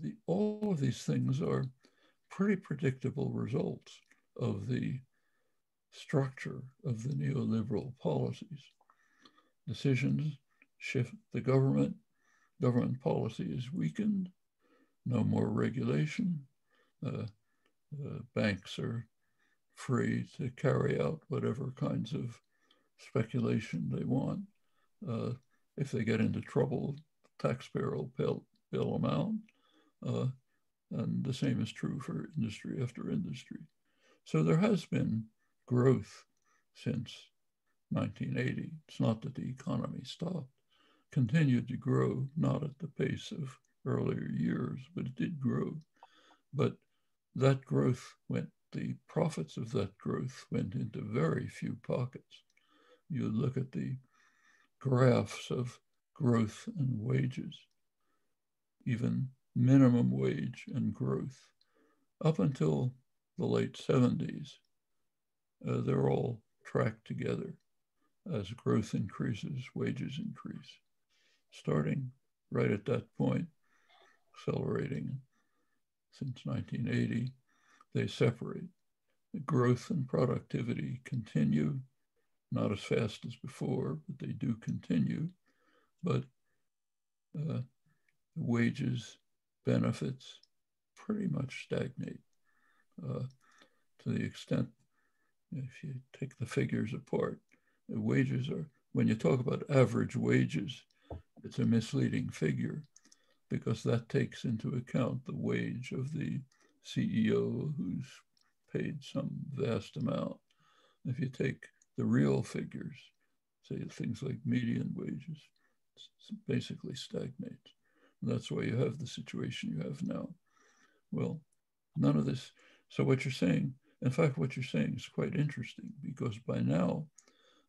the, all of these things are pretty predictable results of the structure of the neoliberal policies. Decisions shift the government, government policy is weakened, no more regulation, uh, uh, banks are free to carry out whatever kinds of speculation they want. Uh, if they get into trouble, the taxpayer will bail, bail them out. Uh, and the same is true for industry after industry. So there has been growth since 1980. It's not that the economy stopped, continued to grow, not at the pace of earlier years, but it did grow. But that growth went, the profits of that growth went into very few pockets. You look at the graphs of growth and wages, even minimum wage and growth. Up until the late 70s, uh, they're all tracked together. As growth increases, wages increase. Starting right at that point, accelerating since 1980, they separate. The growth and productivity continue, not as fast as before, but they do continue. But uh, wages, benefits pretty much stagnate uh, to the extent if you take the figures apart, the wages are, when you talk about average wages, it's a misleading figure because that takes into account the wage of the CEO who's paid some vast amount. If you take the real figures, say things like median wages, it's basically stagnates. That's why you have the situation you have now. Well, none of this. So what you're saying, in fact, what you're saying is quite interesting because by now,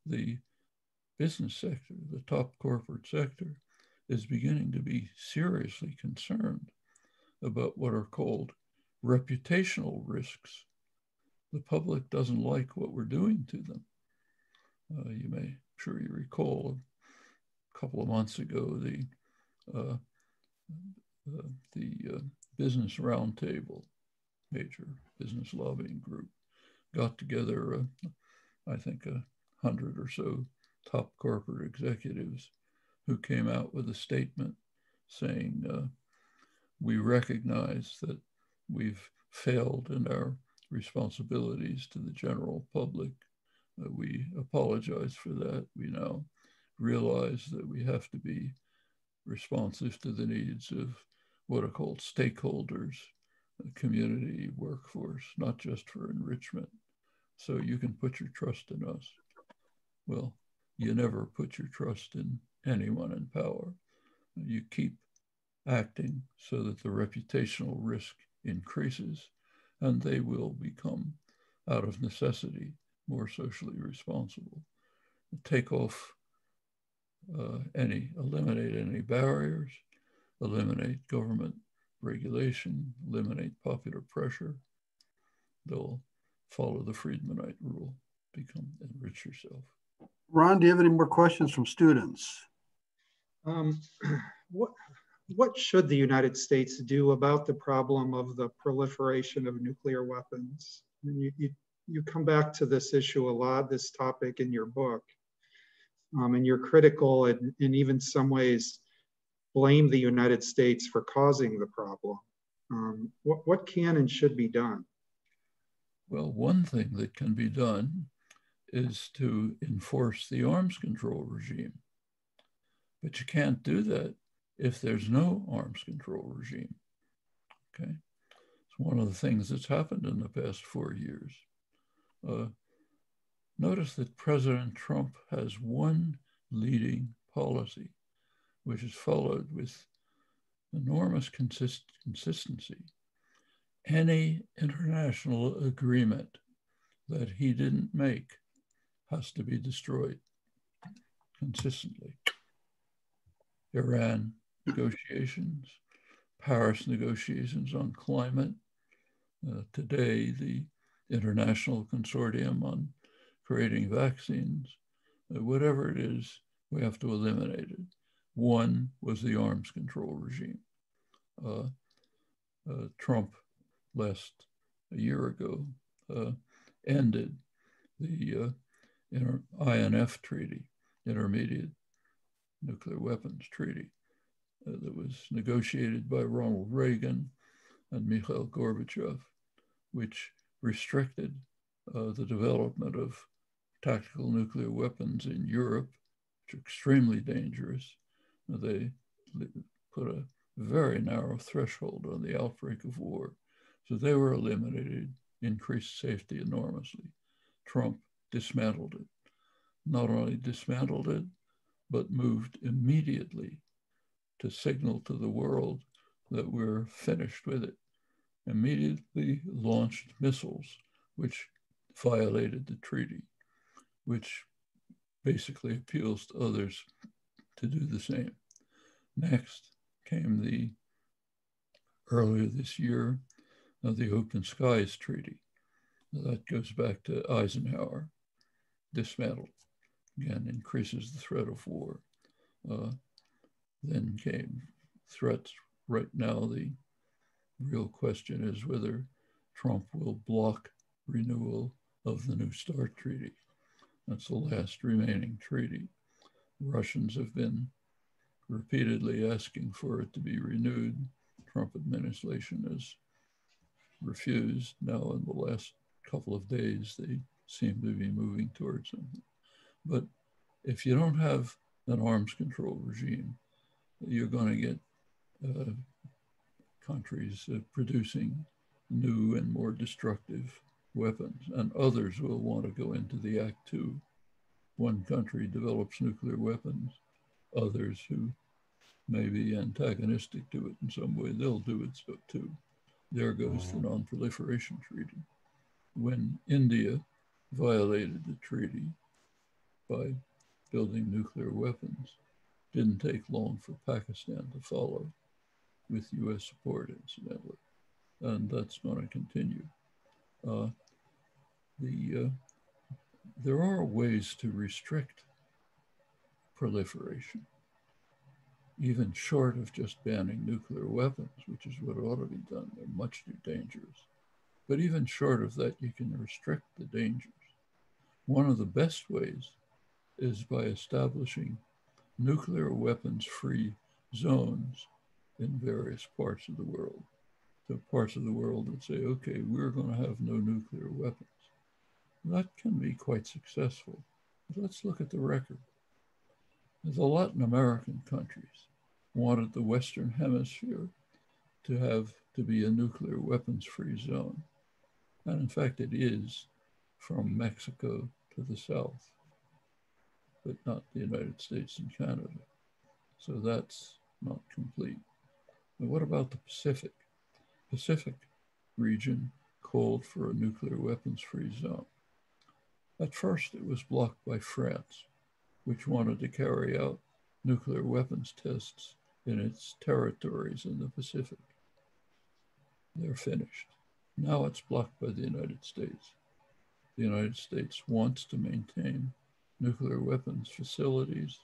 the business sector, the top corporate sector, is beginning to be seriously concerned about what are called reputational risks. The public doesn't like what we're doing to them. Uh, you may, I'm sure you recall, a couple of months ago, the uh, uh, the uh, Business Roundtable, major business lobbying group, got together, uh, I think, a hundred or so top corporate executives who came out with a statement saying, uh, we recognize that we've failed in our responsibilities to the general public. Uh, we apologize for that. We now realize that we have to be responsive to the needs of what are called stakeholders, community workforce, not just for enrichment. So you can put your trust in us. Well, you never put your trust in anyone in power. You keep acting so that the reputational risk increases and they will become, out of necessity, more socially responsible. Take off uh, any, eliminate any barriers, eliminate government regulation, eliminate popular pressure. They'll follow the Friedmanite rule, become enrich yourself. Ron, do you have any more questions from students? Um, what, what should the United States do about the problem of the proliferation of nuclear weapons? I mean, you, you, you come back to this issue a lot, this topic in your book, um, and you're critical and in even some ways blame the United States for causing the problem. Um, what, what can and should be done? Well, one thing that can be done is to enforce the arms control regime. But you can't do that if there's no arms control regime. Okay. It's one of the things that's happened in the past four years. Uh, notice that President Trump has one leading policy, which is followed with enormous consist consistency. Any international agreement that he didn't make has to be destroyed consistently. Iran negotiations, Paris negotiations on climate. Uh, today, the International Consortium on creating vaccines. Uh, whatever it is, we have to eliminate it. One was the arms control regime. Uh, uh Trump, last a year ago, uh, ended the uh, INF treaty, Intermediate Nuclear Weapons Treaty, uh, that was negotiated by Ronald Reagan and Mikhail Gorbachev, which restricted uh, the development of tactical nuclear weapons in Europe, which are extremely dangerous. They put a very narrow threshold on the outbreak of war. So they were eliminated, increased safety enormously. Trump dismantled it. Not only dismantled it, but moved immediately to signal to the world that we're finished with it. Immediately launched missiles, which violated the treaty, which basically appeals to others to do the same. Next came the earlier this year, uh, the Open Skies Treaty. That goes back to Eisenhower, dismantled. Again, increases the threat of war. Uh, then came threats. Right now, the real question is whether Trump will block renewal of the New START Treaty. That's the last remaining treaty. Russians have been repeatedly asking for it to be renewed. Trump administration has refused. Now, in the last couple of days, they seem to be moving towards something. But if you don't have an arms control regime, you're going to get uh, countries uh, producing new and more destructive weapons, and others will want to go into the Act too. One country develops nuclear weapons, others who may be antagonistic to it in some way, they'll do it so too. There goes the Non-Proliferation Treaty. When India violated the treaty by building nuclear weapons, didn't take long for Pakistan to follow with US support, incidentally. And that's going to continue. Uh, the, uh, there are ways to restrict proliferation, even short of just banning nuclear weapons, which is what ought to be done. They're much too dangerous. But even short of that, you can restrict the dangers. One of the best ways is by establishing nuclear weapons free zones in various parts of the world. So parts of the world that say, okay, we're going to have no nuclear weapons. That can be quite successful. Let's look at the record. The Latin American countries wanted the Western Hemisphere to have to be a nuclear weapons free zone. And in fact, it is from Mexico to the south but not the United States and Canada. So that's not complete. What about the Pacific? Pacific region called for a nuclear weapons free zone. At first, it was blocked by France, which wanted to carry out nuclear weapons tests in its territories in the Pacific. They're finished. Now it's blocked by the United States. The United States wants to maintain nuclear weapons facilities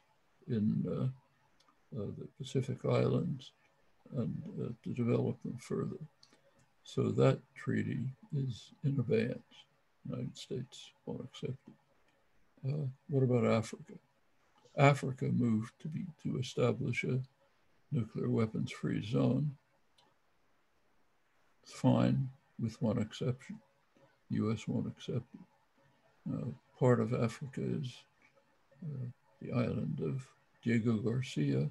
in uh, uh, the Pacific Islands and uh, to develop them further. So that treaty is in abeyance. The United States won't accept it. What about Africa? Africa moved to be to establish a nuclear weapons free zone. Fine, with one exception. The U.S. won't accept it. Uh, part of Africa is uh, the island of Diego Garcia,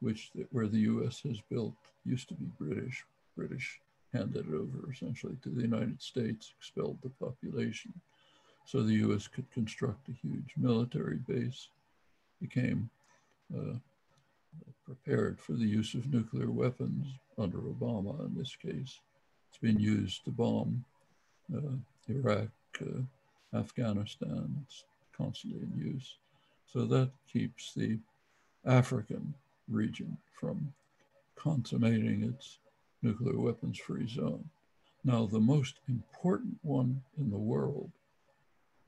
which where the U.S. has built used to be British. British handed it over essentially to the United States, expelled the population, so the U.S. could construct a huge military base. Became uh, prepared for the use of nuclear weapons under Obama. In this case, it's been used to bomb uh, Iraq. Uh, Afghanistan. It's constantly in use. So that keeps the African region from consummating its nuclear weapons free zone. Now, the most important one in the world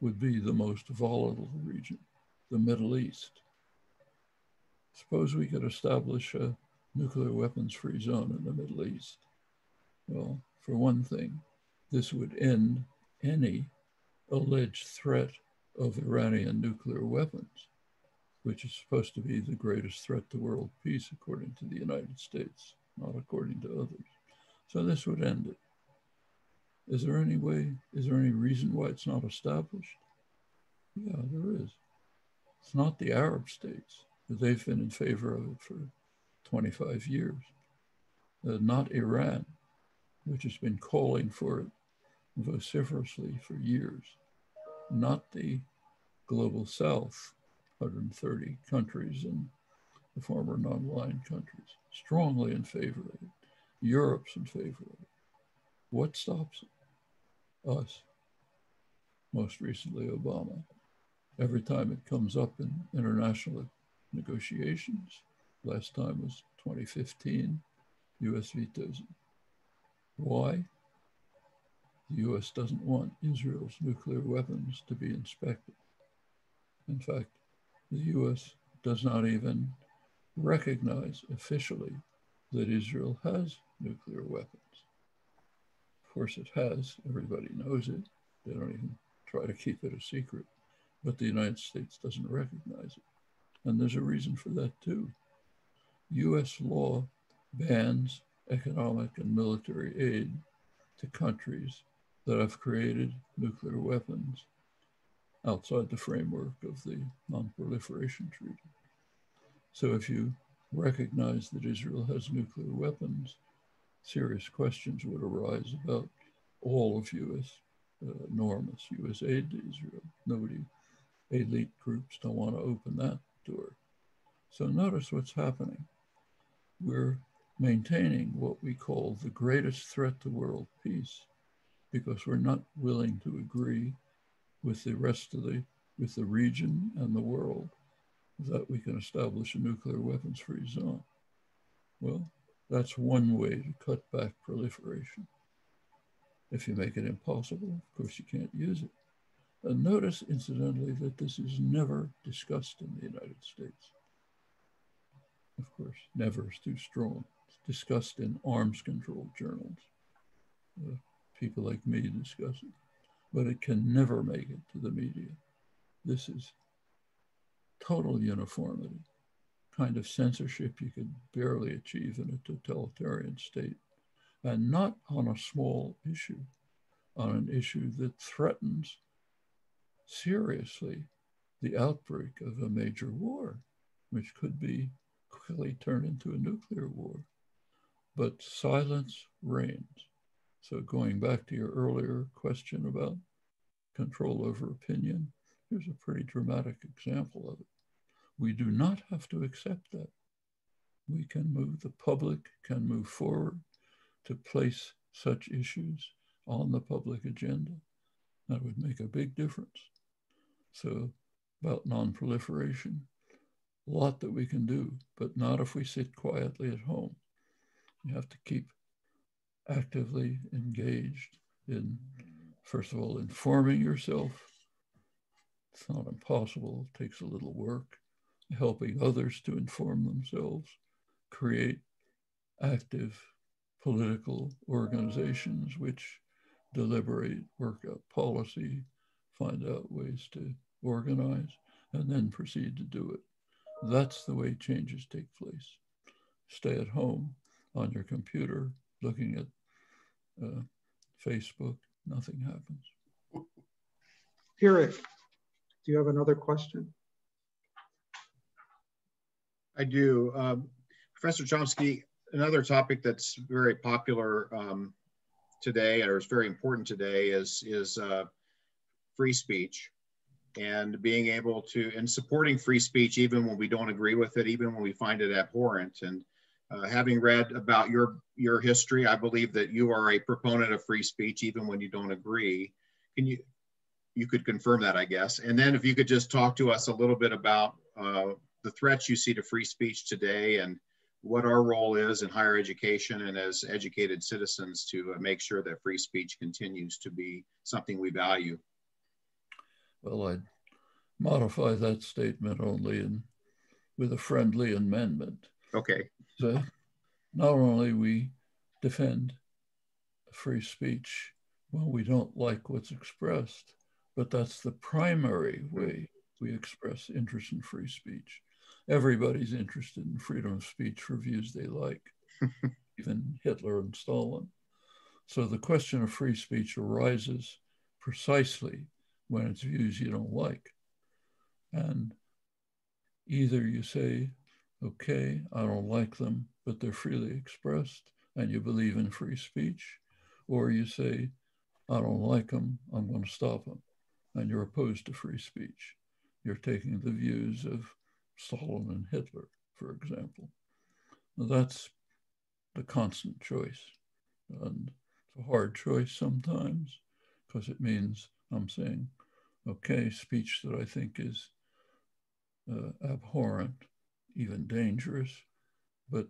would be the most volatile region, the Middle East. Suppose we could establish a nuclear weapons free zone in the Middle East. Well, for one thing, this would end any alleged threat of Iranian nuclear weapons, which is supposed to be the greatest threat to world peace, according to the United States, not according to others. So this would end it. Is there any way, is there any reason why it's not established? Yeah, there is. It's not the Arab states. They've been in favor of it for 25 years. Uh, not Iran, which has been calling for it vociferously for years. Not the global south, 130 countries and the former non-aligned countries, strongly in favor of it. Europe's in favor of it. What stops it? Us, most recently Obama. Every time it comes up in international negotiations, last time was 2015, US vetoes. Why? The US doesn't want Israel's nuclear weapons to be inspected. In fact, the US does not even recognize officially that Israel has nuclear weapons course, it has. Everybody knows it. They don't even try to keep it a secret. But the United States doesn't recognize it. And there's a reason for that, too. US law bans economic and military aid to countries that have created nuclear weapons outside the framework of the Non-Proliferation Treaty. So if you recognize that Israel has nuclear weapons, serious questions would arise about all of U.S. Uh, U.S. aid to Israel. Nobody, elite groups don't want to open that door. So notice what's happening. We're maintaining what we call the greatest threat to world peace because we're not willing to agree with the rest of the with the region and the world that we can establish a nuclear weapons free zone. Well, that's one way to cut back proliferation. If you make it impossible, of course, you can't use it. And notice, incidentally, that this is never discussed in the United States. Of course, never is too strong. It's discussed in arms control journals. Uh, people like me discuss it, but it can never make it to the media. This is total uniformity kind of censorship you could barely achieve in a totalitarian state, and not on a small issue, on an issue that threatens seriously the outbreak of a major war, which could be quickly turned into a nuclear war. But silence reigns. So, going back to your earlier question about control over opinion, here's a pretty dramatic example of it. We do not have to accept that. We can move, the public can move forward to place such issues on the public agenda. That would make a big difference. So, about non-proliferation, a lot that we can do, but not if we sit quietly at home. You have to keep actively engaged in, first of all, informing yourself. It's not impossible, it takes a little work helping others to inform themselves, create active political organizations which deliberate, work out policy, find out ways to organize, and then proceed to do it. That's the way changes take place. Stay at home on your computer looking at uh, Facebook, nothing happens. Eric, do you have another question? I do. Um, Professor Chomsky, another topic that's very popular um, today, or is very important today, is is uh, free speech, and being able to and supporting free speech even when we don't agree with it, even when we find it abhorrent. And uh, having read about your your history, I believe that you are a proponent of free speech even when you don't agree. Can you you could confirm that, I guess. And then if you could just talk to us a little bit about uh, the threats you see to free speech today and what our role is in higher education and as educated citizens to uh, make sure that free speech continues to be something we value. Well, I'd modify that statement only in, with a friendly amendment. Okay. So not only we defend free speech when we don't like what's expressed, but that's the primary way we express interest in free speech. Everybody's interested in freedom of speech for views they like, even Hitler and Stalin. So the question of free speech arises precisely when it's views you don't like. And either you say, okay, I don't like them, but they're freely expressed, and you believe in free speech, or you say, I don't like them, I'm going to stop them, and you're opposed to free speech. You're taking the views of Stalin and Hitler, for example. Now that's the constant choice. And it's a hard choice sometimes because it means I'm saying, okay, speech that I think is uh, abhorrent, even dangerous, but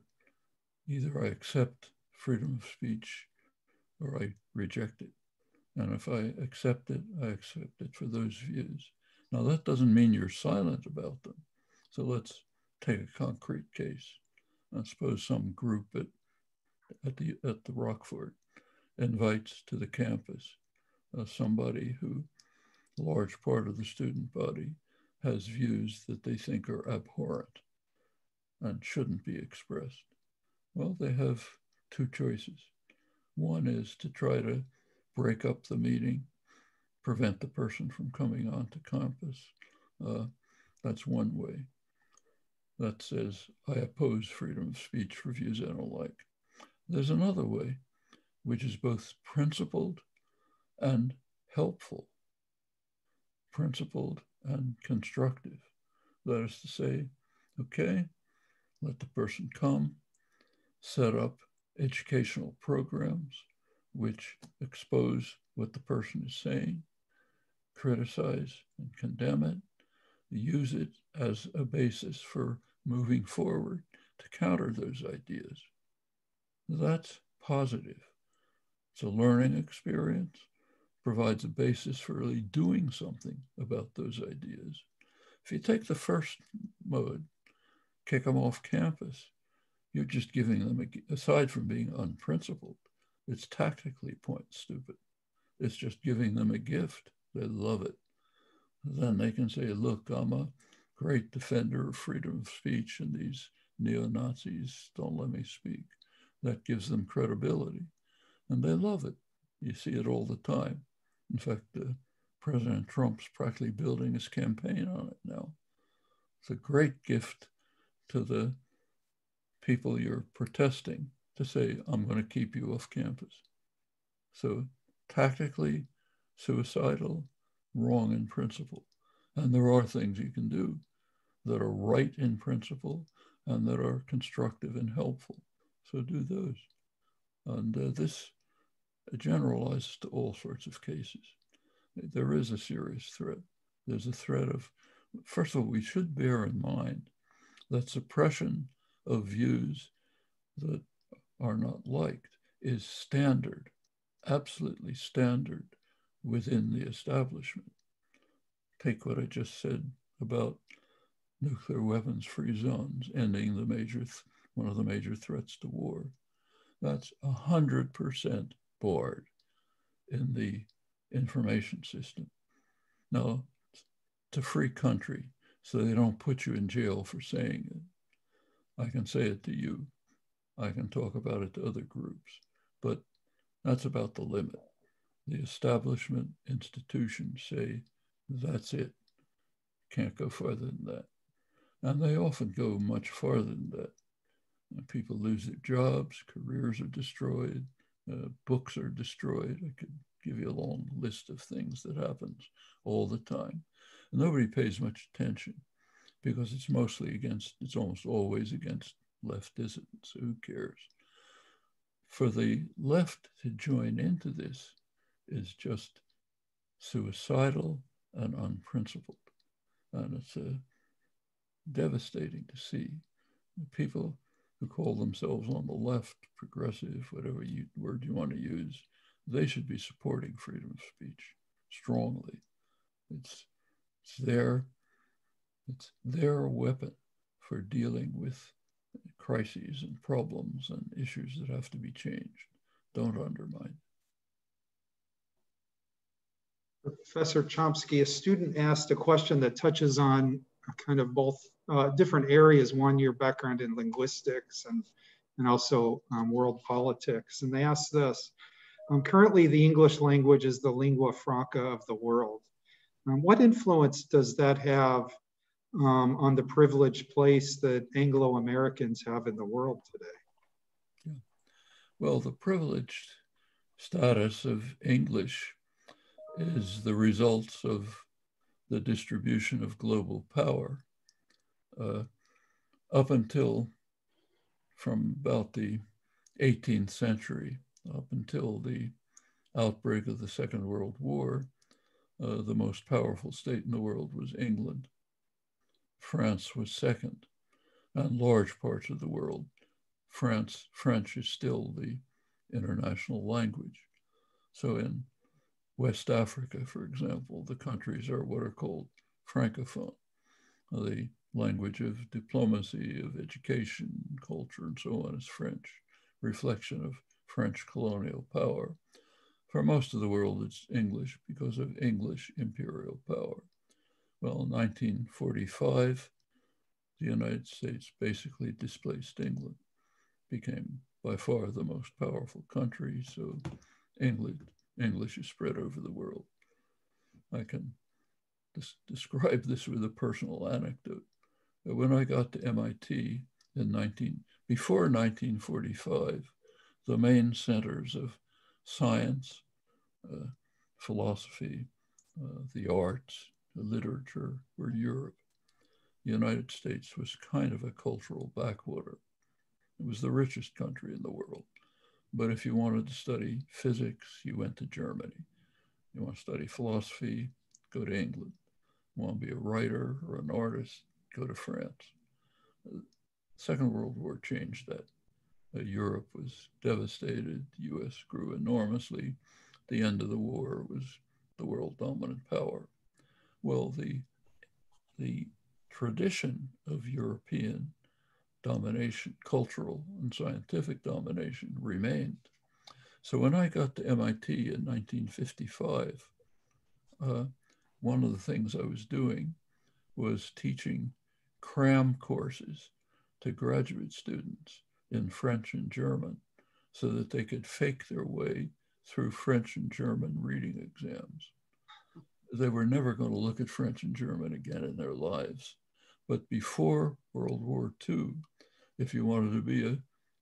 either I accept freedom of speech or I reject it. And if I accept it, I accept it for those views. Now, that doesn't mean you're silent about them. So let's take a concrete case. I suppose some group at, at, the, at the Rockford invites to the campus uh, somebody who, a large part of the student body, has views that they think are abhorrent and shouldn't be expressed. Well, they have two choices. One is to try to break up the meeting, prevent the person from coming onto campus. Uh, that's one way. That says, I oppose freedom of speech for views I don't like. There's another way, which is both principled and helpful, principled and constructive. That is to say, okay, let the person come, set up educational programs which expose what the person is saying, criticize and condemn it, use it as a basis for moving forward to counter those ideas. That's positive. It's a learning experience, provides a basis for really doing something about those ideas. If you take the first mode, kick them off campus, you're just giving them, a, aside from being unprincipled, it's tactically point stupid. It's just giving them a gift. They love it. Then they can say, look, I'm a great defender of freedom of speech, and these neo Nazis don't let me speak. That gives them credibility. And they love it. You see it all the time. In fact, uh, President Trump's practically building his campaign on it now. It's a great gift to the people you're protesting to say, I'm going to keep you off campus. So tactically suicidal, wrong in principle. And there are things you can do that are right in principle and that are constructive and helpful. So do those. And uh, this generalizes to all sorts of cases. There is a serious threat. There's a threat of, first of all, we should bear in mind that suppression of views that are not liked is standard, absolutely standard within the establishment. Take what I just said about nuclear weapons free zones, ending the major, one of the major threats to war. That's 100% board in the information system. Now, it's a free country, so they don't put you in jail for saying it. I can say it to you. I can talk about it to other groups, but that's about the limit. The establishment institutions say that's it. Can't go further than that. And they often go much farther than that. People lose their jobs, careers are destroyed, uh, books are destroyed. I could give you a long list of things that happens all the time. And nobody pays much attention because it's mostly against, it's almost always against leftism. So who cares? For the left to join into this is just suicidal and unprincipled. And it's uh, devastating to see people who call themselves on the left, progressive, whatever you, word you want to use, they should be supporting freedom of speech strongly. It's, it's their it's their weapon for dealing with crises and problems and issues that have to be changed. Don't undermine. Professor Chomsky, a student asked a question that touches on kind of both uh, different areas. One, your background in linguistics and, and also um, world politics. And they asked this, um, currently the English language is the lingua franca of the world. Um, what influence does that have um, on the privileged place that Anglo-Americans have in the world today? Yeah. Well, the privileged status of English is the result of the distribution of global power. Uh, up until from about the 18th century, up until the outbreak of the Second World War, uh, the most powerful state in the world was England. France was second, and large parts of the world, France, French is still the international language. So in West Africa, for example, the countries are what are called francophone, the language of diplomacy, of education, culture, and so on is French, reflection of French colonial power. For most of the world, it's English because of English imperial power. Well, in 1945, the United States basically displaced England, became by far the most powerful country. So England, English is spread over the world. I can des describe this with a personal anecdote. When I got to MIT in 19, before 1945, the main centers of science, uh, philosophy, uh, the arts, literature were Europe. The United States was kind of a cultural backwater. It was the richest country in the world. But if you wanted to study physics, you went to Germany. You want to study philosophy, go to England. You want to be a writer or an artist, go to France. Second World War changed that. Uh, Europe was devastated. The US grew enormously. The end of the war was the world dominant power. Well, the, the tradition of European domination, cultural and scientific domination remained. So when I got to MIT in 1955, uh, one of the things I was doing was teaching cram courses to graduate students in French and German so that they could fake their way through French and German reading exams they were never going to look at French and German again in their lives. But before World War II, if you wanted to be a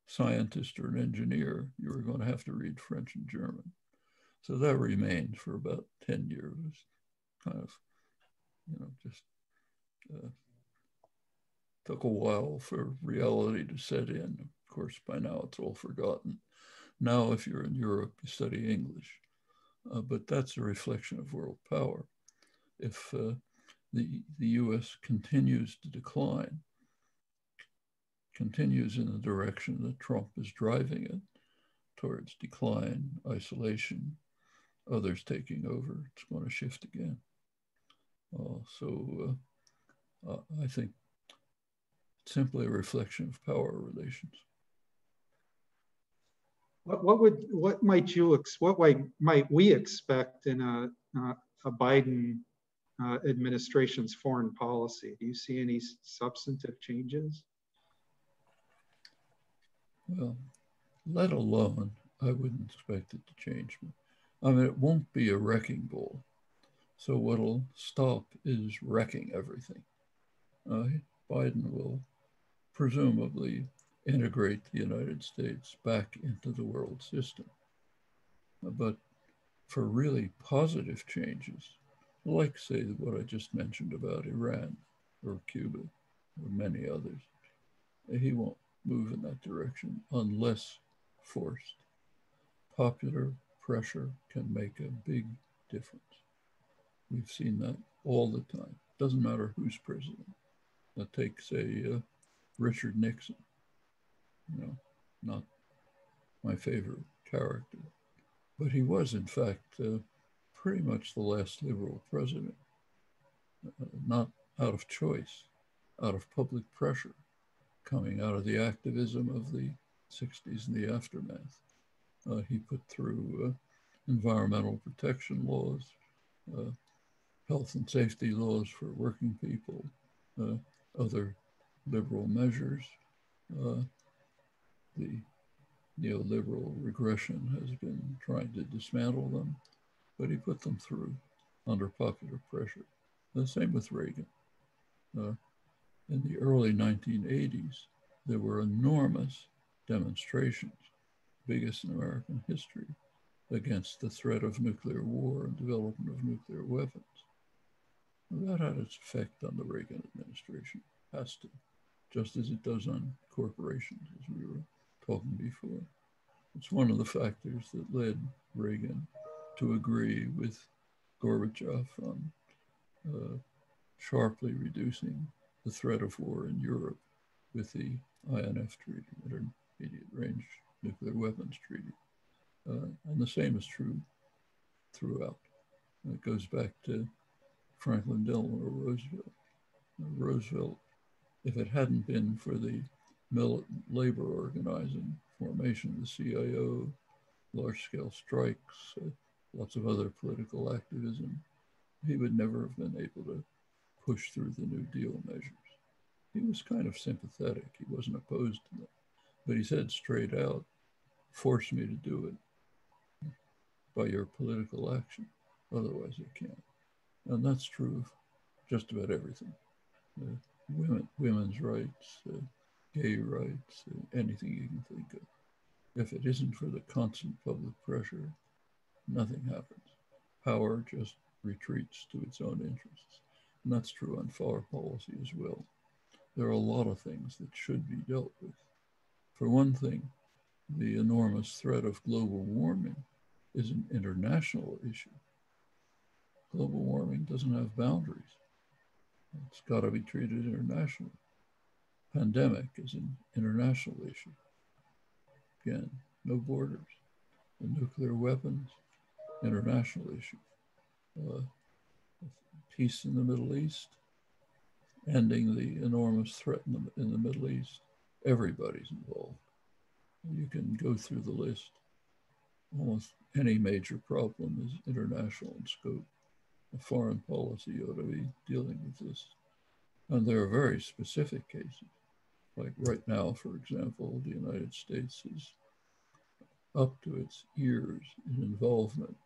scientist or an engineer, you were going to have to read French and German. So that remained for about 10 years, kind of, you know, just uh, took a while for reality to set in. Of course, by now it's all forgotten. Now, if you're in Europe, you study English uh, but that's a reflection of world power. If uh, the, the US continues to decline, continues in the direction that Trump is driving it towards decline, isolation, others taking over, it's going to shift again. Uh, so uh, I think it's simply a reflection of power relations. What, what would what might you ex, what might we expect in a uh, a Biden uh, administration's foreign policy? Do you see any substantive changes? Well, let alone I wouldn't expect it to change. I mean, it won't be a wrecking ball. So what'll stop is wrecking everything. Uh, Biden will presumably integrate the United States back into the world system. But for really positive changes, like say what I just mentioned about Iran or Cuba or many others, he won't move in that direction unless forced. Popular pressure can make a big difference. We've seen that all the time. Doesn't matter who's president. That takes a uh, Richard Nixon, you know, not my favorite character, but he was in fact uh, pretty much the last liberal president, uh, not out of choice, out of public pressure, coming out of the activism of the 60s and the aftermath. Uh, he put through uh, environmental protection laws, uh, health and safety laws for working people, uh, other liberal measures. The neoliberal regression has been trying to dismantle them, but he put them through under popular pressure. The same with Reagan. Uh, in the early 1980s, there were enormous demonstrations, biggest in American history, against the threat of nuclear war and development of nuclear weapons. That had its effect on the Reagan administration, has to, just as it does on corporations, as we were talking before. It's one of the factors that led Reagan to agree with Gorbachev on uh, sharply reducing the threat of war in Europe with the INF Treaty, Intermediate Range Nuclear Weapons Treaty. Uh, and the same is true throughout. And it goes back to Franklin Delano Roosevelt. Uh, Roosevelt, if it hadn't been for the militant labor organizing, formation of the CIO, large scale strikes, uh, lots of other political activism, he would never have been able to push through the New Deal measures. He was kind of sympathetic, he wasn't opposed to them. But he said straight out, force me to do it by your political action. Otherwise, you can't. And that's true of just about everything. Uh, women, women's rights, uh, gay rights, uh, anything you can think of. If it isn't for the constant public pressure, nothing happens. Power just retreats to its own interests. And that's true on foreign policy as well. There are a lot of things that should be dealt with. For one thing, the enormous threat of global warming is an international issue global warming doesn't have boundaries. It's got to be treated internationally. Pandemic is an international issue. Again, no borders. The nuclear weapons, international issue. Uh, peace in the Middle East, ending the enormous threat in the, in the Middle East. Everybody's involved. You can go through the list. Almost any major problem is international in scope foreign policy ought to be dealing with this. And there are very specific cases. Like right now, for example, the United States is up to its ears in involvement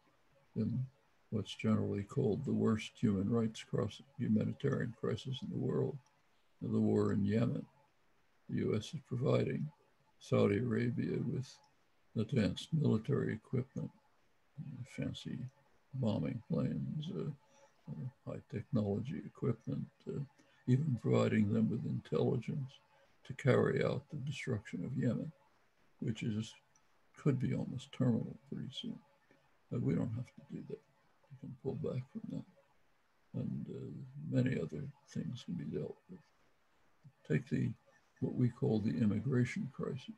in what's generally called the worst human rights cross, humanitarian crisis in the world, the war in Yemen. The US is providing Saudi Arabia with advanced military equipment, fancy bombing planes, uh, uh, high technology equipment, uh, even providing them with intelligence to carry out the destruction of Yemen, which is could be almost terminal pretty soon. But we don't have to do that. We can pull back from that. And uh, many other things can be dealt with. Take the what we call the immigration crisis.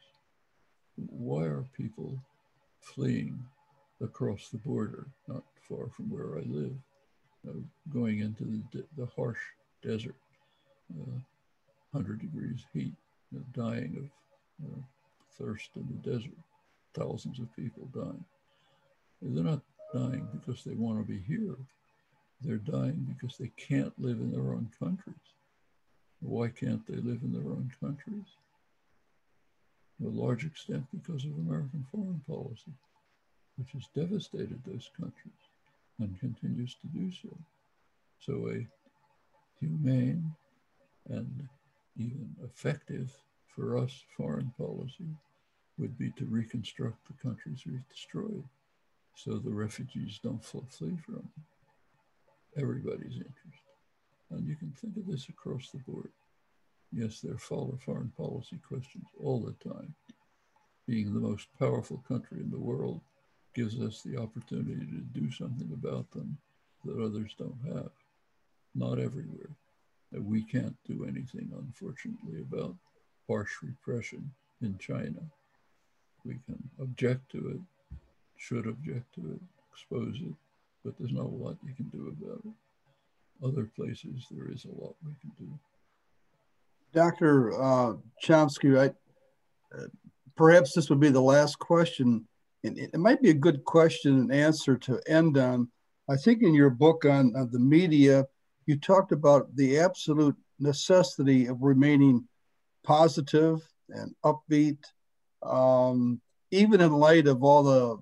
Why are people fleeing across the border, not far from where I live, uh, going into the, the harsh desert, uh, 100 degrees heat, you know, dying of uh, thirst in the desert, thousands of people dying. They're not dying because they want to be here. They're dying because they can't live in their own countries. Why can't they live in their own countries? To a large extent because of American foreign policy, which has devastated those countries and continues to do so. So a humane and even effective for us foreign policy would be to reconstruct the countries we've destroyed so the refugees don't flee from. Everybody's interest. And you can think of this across the board. Yes, there are foreign policy questions all the time. Being the most powerful country in the world gives us the opportunity to do something about them. that others don't have. Not everywhere. That we can't do anything, unfortunately, about harsh repression in China. We can object to it, should object to it, expose it, but there's not a lot you can do about it. Other places, there is a lot we can do. Dr. Uh, Chomsky, I, uh, perhaps this would be the last question. And it might be a good question and answer to end on. I think in your book on, on the media, you talked about the absolute necessity of remaining positive and upbeat, um, even in light of all the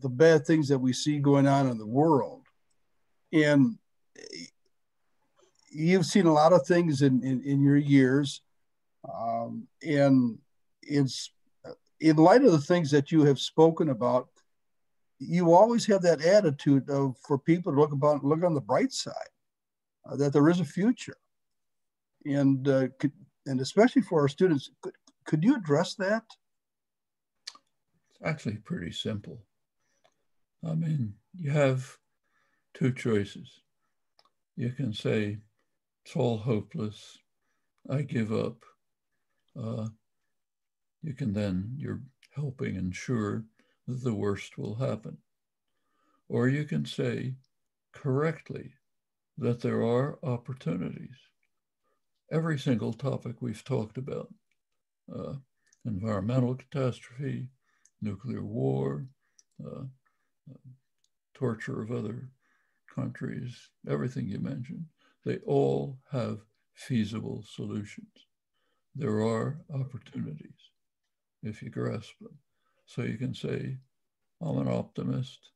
the bad things that we see going on in the world. And you've seen a lot of things in, in, in your years. Um, and it's in light of the things that you have spoken about, you always have that attitude of for people to look about look on the bright side, uh, that there is a future, and uh, and especially for our students, could, could you address that? Actually pretty simple. I mean, you have two choices. You can say, it's all hopeless. I give up. Uh, you can then, you're helping ensure that the worst will happen. Or you can say correctly that there are opportunities. Every single topic we've talked about uh, environmental catastrophe, nuclear war, uh, torture of other countries, everything you mentioned, they all have feasible solutions. There are opportunities if you grasp them. So you can say, I'm an optimist.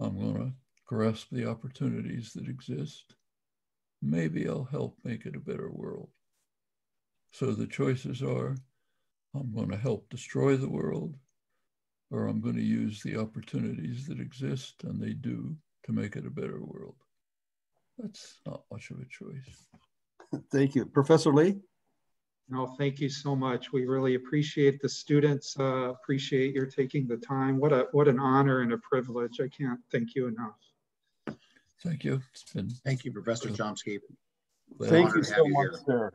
I'm going to grasp the opportunities that exist. Maybe I'll help make it a better world. So the choices are I'm going to help destroy the world, or I'm going to use the opportunities that exist, and they do, to make it a better world. That's not much of a choice. Thank you. Professor Lee? No, thank you so much. We really appreciate the students, uh, appreciate your taking the time. What a what an honor and a privilege. I can't thank you enough. Thank you. It's been Thank you, Professor Chomsky. Thank you so much, sir.